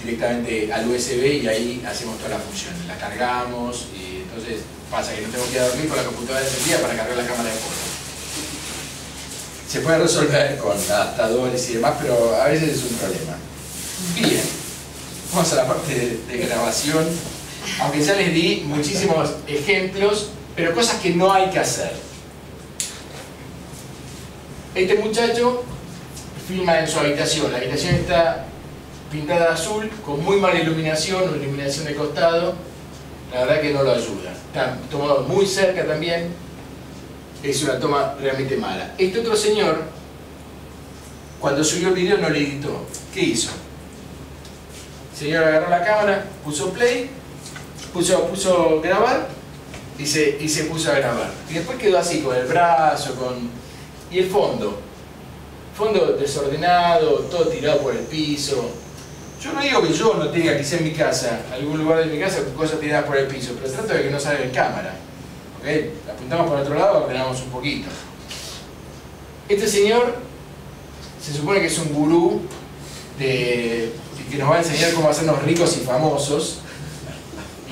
directamente al USB y ahí hacemos toda la función. La cargamos y entonces pasa que no tengo que dormir con la computadora encendida para cargar la cámara de foto. Se puede resolver con adaptadores y demás, pero a veces es un problema. Bien, vamos a la parte de, grabación. Aunque ya les di muchísimos ejemplos, pero cosas que no hay que hacer. Este muchacho filma en su habitación. La habitación está pintada azul, con muy mala iluminación, una iluminación de costado. La verdad que no lo ayuda. Está tomado muy cerca también. Es una toma realmente mala. Este otro señor, cuando subió el video no le editó. ¿Qué hizo? El señor agarró la cámara, puso play, puso, puso grabar y se, y se puso a grabar. Y después quedó así, con el brazo, con... Y el fondo. Fondo desordenado, todo tirado por el piso. Yo no digo que yo no tenga quizá en mi casa, algún lugar de mi casa, cosas tiradas por el piso, pero trato de que no salga en cámara. ¿Ok? La apuntamos por otro lado, ordenamos un poquito. Este señor se supone que es un gurú de, que nos va a enseñar cómo hacernos ricos y famosos.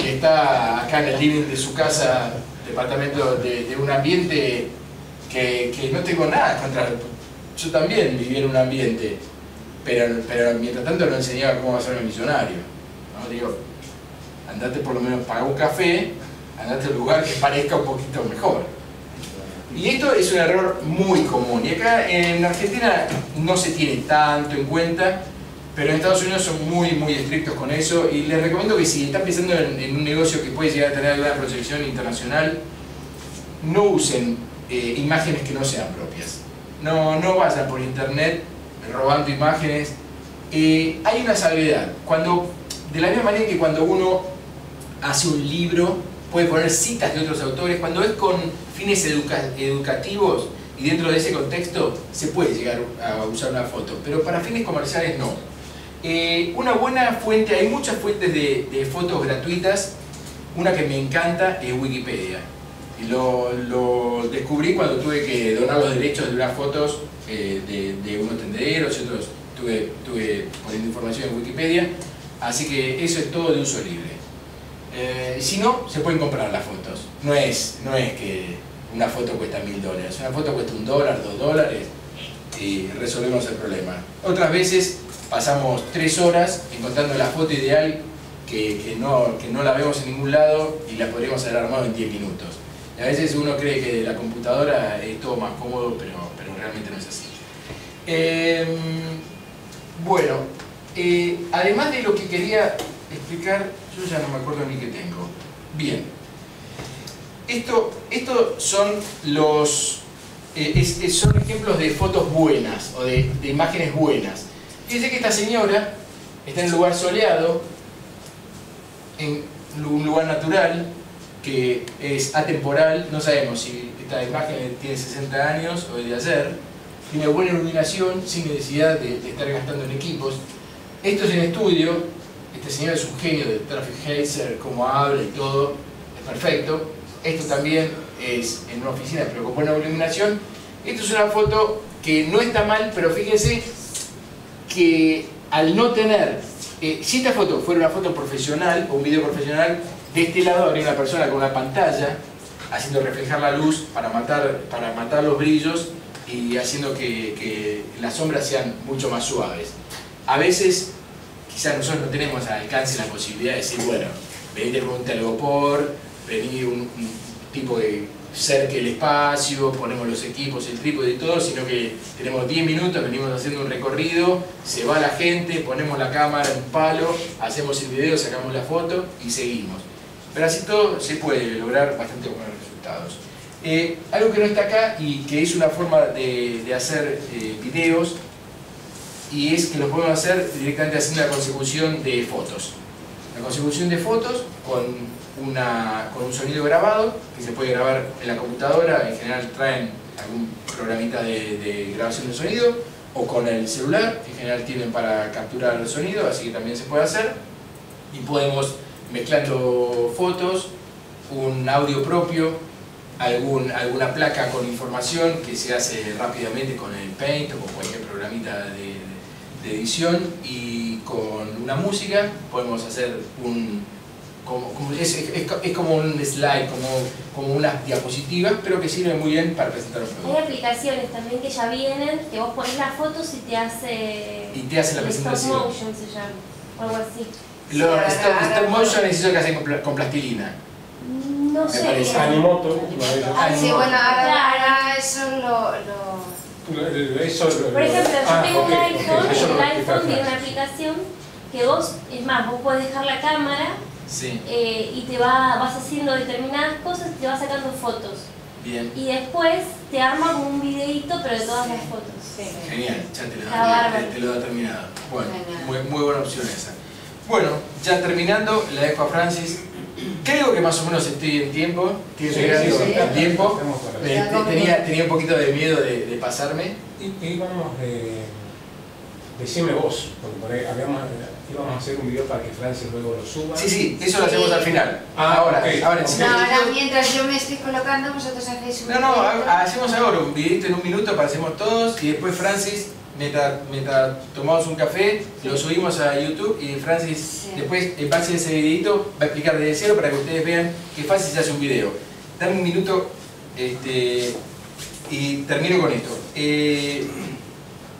Y está acá en el living de su casa, departamento de, un ambiente que, no tengo nada contra. Yo también viví en un ambiente, pero, mientras tanto no enseñaba cómo hacerme millonario. ¿no? Digo, andate por lo menos, paga un café a un lugar que parezca un poquito mejor. Y esto es un error muy común. Y acá en Argentina no se tiene tanto en cuenta, pero en Estados Unidos son muy, muy estrictos con eso. Y les recomiendo que si están pensando en, en un negocio que puede llegar a tener alguna proyección internacional, no usen eh, imágenes que no sean propias. No, no vayan por internet robando imágenes. Eh, hay una salvedad. Cuando, de la misma manera que cuando uno hace un libro, puede poner citas de otros autores, cuando es con fines educa- educativos y dentro de ese contexto se puede llegar a usar una foto, pero para fines comerciales no. Eh, una buena fuente, hay muchas fuentes de, fotos gratuitas, una que me encanta es Wikipedia. Lo, lo descubrí cuando tuve que donar los derechos de unas fotos eh, de, de unos tenderos y otros tuve, tuve poniendo información en Wikipedia, así que eso es todo de uso libre. Eh, si no, se pueden comprar las fotos. No es, no es que una foto cuesta mil dólares, una foto cuesta un dólar, dos dólares y resolvemos el problema. Otras veces pasamos tres horas encontrando la foto ideal que, que no, que no la vemos en ningún lado y la podríamos haber armado en 10 minutos. Y a veces uno cree que la computadora es todo más cómodo, pero, pero realmente no es así. Em, bueno, eh, además de lo que quería explicar, yo ya no me acuerdo ni qué tengo. Bien. Esto, esto son los eh, son ejemplos de fotos buenas o de, de imágenes buenas. Fíjense que esta señora está en un lugar soleado, en un lugar natural, que es atemporal, no sabemos si esta imagen tiene 60 años o es de ayer, tiene buena iluminación sin necesidad de, de estar gastando en equipos. Esto es en estudio, este señor es un genio de traffic hazer, cómo habla y todo, es perfecto. Esto también es en una oficina, pero con buena iluminación. Esto es una foto que no está mal, pero fíjense que al no tener, eh, si esta foto fuera una foto profesional o un video profesional, de este lado habría una persona con una pantalla haciendo reflejar la luz para matar, para matar los brillos y haciendo que, que las sombras sean mucho más suaves. A veces, quizás nosotros no tenemos al alcance la posibilidad de decir, bueno, venite con un telgopor, vení un, un tipo que cerque el espacio, ponemos los equipos, el trípode y todo, sino que tenemos 10 minutos, venimos haciendo un recorrido, se va la gente, ponemos la cámara en un palo, hacemos el video, sacamos la foto y seguimos. Pero así todo se puede lograr bastante buenos resultados. Eh, algo que no está acá y que es una forma de, de hacer eh, videos y es que lo podemos hacer directamente haciendo la consecución de fotos. La consecución de fotos con, una, con un sonido grabado que se puede grabar en la computadora, en general traen algún programita de, de grabación de sonido o con el celular, en general tienen para capturar el sonido, así que también se puede hacer y podemos mezclando fotos, un audio propio, algún, alguna placa con información que se hace rápidamente con el Paint o con cualquier programita de, de edición y con una música podemos hacer un... Como, como- es, es- es como un slide, como, como unas diapositivas, pero que sirve muy bien para presentar un Hay producto. aplicaciones también que ya vienen, que vos pones las fotos y te hace... Y te hace la el Stop presentación. motion se llama, o algo así. Lo, Sí, stop, stop motion es eso que hacen con, con plastilina. No Me sé. parece. Animoto, eso- Ah, sí, bueno, ahora, ahora eso lo... lo... Eso, Por ejemplo, yo ah, tengo un iPhone el iPhone tiene una aplicación que vos, es más, vos podés dejar la cámara Sí, eh, y te va, vas haciendo determinadas cosas y te vas sacando fotos. bien. Y después te arma como un videíto, pero de todas las fotos. Genial, ya te lo, da, te, te lo da terminado. Bueno, muy, muy buena opción esa. Bueno, ya terminando, la dejo a Francis. Creo que más o menos estoy en tiempo. Estoy Sí, llegando sí, sí, en tiempo. Tenemos para- Eh, te- tenía, tenía un poquito de miedo de, de pasarme. Y, y vamos, eh, decime vos, porque por ahí habíamos, íbamos a hacer un video para que Francis luego lo suba. Sí, sí, eso lo hacemos al final. Ah, ahora, ok, ahora. No, ahora mientras yo me estoy colocando, vosotros hacéis un No, no, hacemos ahora un videito en un minuto, aparecemos todos y después Francis, mientras, mientras tomamos un café, lo subimos a YouTube y Francis Sí. después en base a ese videito va a explicar desde cero para que ustedes vean qué fácil se hace un video. Dame un minuto este, y termino con esto. Eh,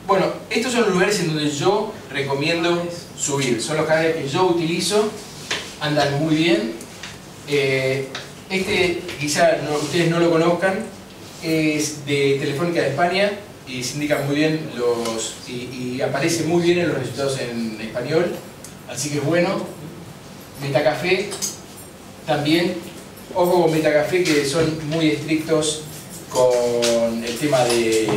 bueno, estos son los lugares en donde yo recomiendo subir. Son los canales que yo utilizo, andan muy bien. Eh, Este quizá no- ustedes no lo conozcan, es de Telefónica de España y se indican muy bien los y, y aparece muy bien en los resultados en español, así que es bueno. Metacafé también, ojo con Metacafé que son muy estrictos con el tema de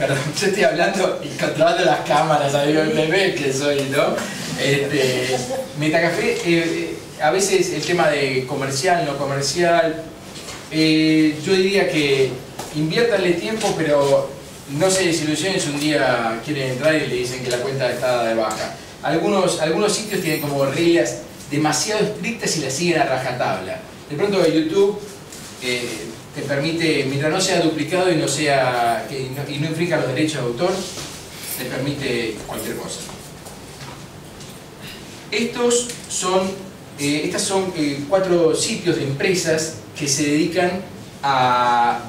Perdón, [laughs] yo estoy hablando y controlando las cámaras, amigo el bebé que soy, ¿no? Este, Metacafé, eh, eh, a veces el tema de comercial, no comercial, eh, yo diría que inviértanle tiempo, pero no se desilusionen si un día quieren entrar y le dicen que la cuenta está de baja. Algunos, algunos sitios tienen como reglas demasiado estrictas y las siguen a rajatabla. De pronto YouTube eh, te permite, mientras no sea duplicado y no sea que, y no, y no infrinja los derechos de autor, te permite cualquier cosa. Estos son, eh, estas son eh, cuatro sitios de empresas que se dedican a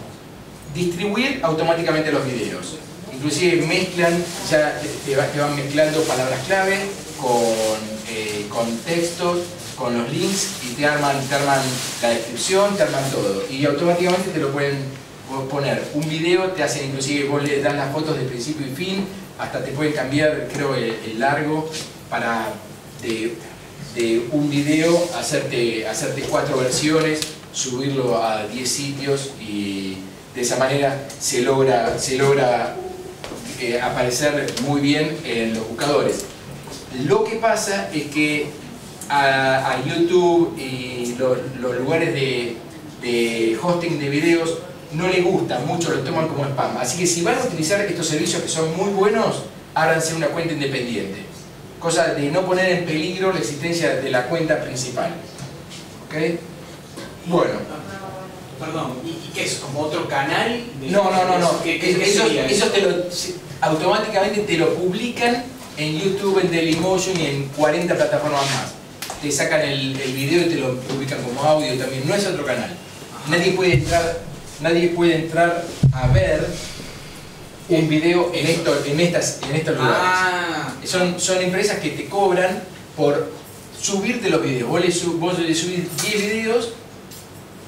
distribuir automáticamente los videos. Inclusive mezclan, ya te, te va- te van mezclando palabras clave con, eh, con textos, con los links y te arman, te arman la descripción, te arman todo. Y automáticamente te lo pueden po- poner. Un video te hacen inclusive, vos le das las fotos de principio y fin, hasta te pueden cambiar, creo, el, el largo para de, de un video hacerte, hacerte cuatro versiones, subirlo a 10 sitios y de esa manera se logra, se logra eh, aparecer muy bien en los buscadores. Lo que pasa es que a, a YouTube y los, los lugares de, de hosting de videos no les gusta mucho, lo toman como spam. Así que si van a utilizar estos servicios que son muy buenos, ábranse una cuenta independiente. Cosa de no poner en peligro la existencia de la cuenta principal. ¿Ok? Bueno, Perdón, ¿y, y qué es? ¿Como otro canal? de- no, no, no, no. ¿Qué, Esos, esos te lo, automáticamente te lo publican en YouTube, en Dailymotion y en 40 plataformas más. Te sacan el, el video y te lo publican como audio también. No es otro canal. Nadie puede entrar, nadie puede entrar a ver un video en, esto, en, estas, en estos lugares. Ah, Son, son empresas que te cobran por subirte los videos. Vos le, su- vos le subís 10 videos,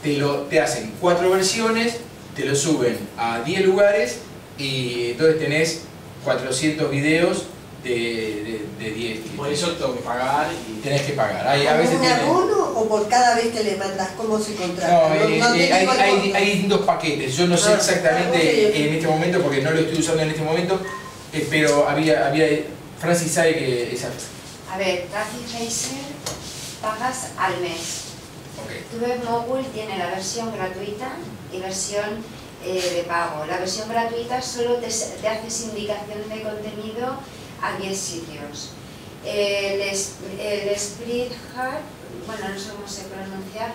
te, lo, te hacen cuatro versiones, te lo suben a 10 lugares y entonces tenés 400 videos de, de, de 10. por eso tengo que pagar y... tenés que pagar. Hay, a veces ¿Un tiene- abono o por cada vez que le mandas? ¿Cómo se no, contrata? eh, no eh, te hay, hay- hay distintos paquetes. Yo no sé Ah, exactamente ok. en este momento porque no lo estoy usando en este momento, eh, pero había, había Francis sabe que esa. A ver, Traffic Racer pagas al mes. Tu Mobile tiene la versión gratuita y versión eh, de pago. La versión gratuita solo te, te hace sindicación de contenido a 10 sitios. El, el Hub, bueno, no sé cómo se pronuncia,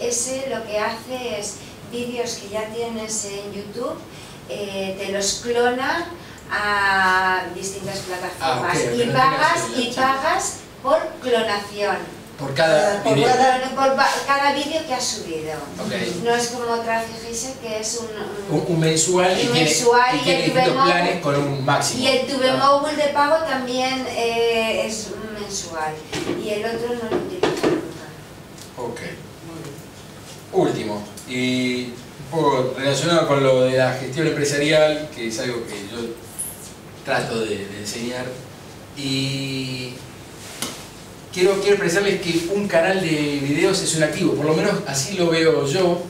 ese lo que hace es vídeos que ya tienes en YouTube, eh, te los clona a distintas plataformas Ah, y pagas y pagas por clonación. Por cada Ah, por video. Por, por cada vídeo que has subido. Ok. No es como Traffic Racer que es un, Un, un mensual y tiene, mensual y y tiene el distintos Tube planes con un máximo. Y el Tube Ah. Mobile de pago también eh, es un mensual. Y el otro no lo utilizo nunca. Ok. Último, y un poco relacionado con lo de la gestión empresarial, que es algo que yo trato de, de enseñar. Y quiero, quiero expresarles que un canal de videos es un activo, por lo menos así lo veo yo.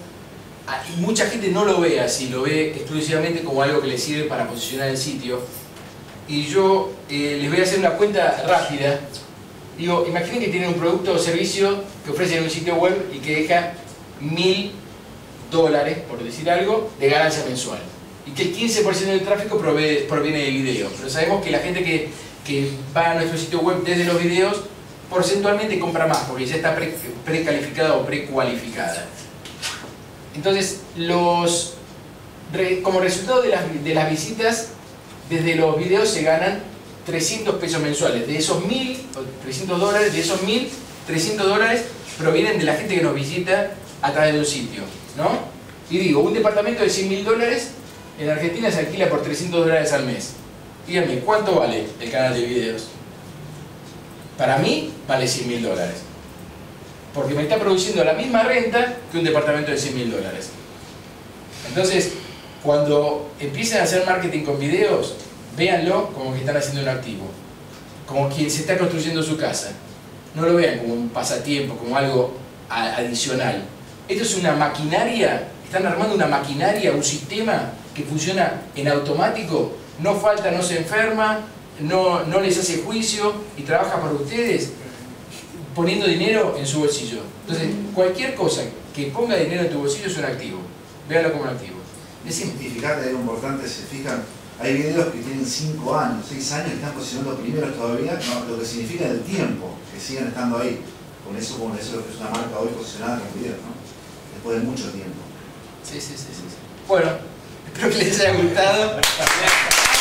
Ah, Mucha gente no lo ve así, lo ve exclusivamente como algo que le sirve para posicionar el sitio. Y yo eh, les voy a hacer una cuenta rápida. Digo, imaginen que tienen un producto o servicio que ofrecen en un sitio web y que deja mil dólares, por decir algo, de ganancia mensual. Y que el 15% del tráfico proviene de videos. Pero sabemos que la gente que, que va a nuestro sitio web desde los videos, porcentualmente compra más, porque ya está pre- precalificada o precualificada. Entonces, los, como resultado de las, de las visitas, desde los videos se ganan 300 pesos mensuales. De esos 1000, o 300 dólares, de esos 1000, 300 dólares provienen de la gente que nos visita a través de un sitio, ¿no? Y digo, un departamento de 100 mil dólares en Argentina se alquila por 300 dólares al mes. Díganme, ¿cuánto vale el canal de videos? Para mí, vale 100 mil dólares. porque me está produciendo la misma renta que un departamento de 100 mil dólares. Entonces, cuando empiecen a hacer marketing con videos, véanlo como que están haciendo un activo, como quien se está construyendo su casa. No lo vean como un pasatiempo, como algo adicional. Esto es una maquinaria, están armando una maquinaria, un sistema que funciona en automático, no falta, no se enferma, no, no les hace juicio y trabaja para ustedes poniendo dinero en su bolsillo. Entonces, cualquier cosa que ponga dinero en tu bolsillo es un activo. Véanlo como un activo. Decime. Y fíjate, algo importante, se fijan, hay videos que tienen 5 años, 6 años que están posicionando primeros todavía, ¿no? lo que significa el tiempo, que siguen estando ahí. Con eso, con eso es una marca hoy posicionada en los videos, ¿no? Después de mucho tiempo. Sí, sí, sí, sí. sí. Bueno, [laughs] espero que les haya gustado. [laughs]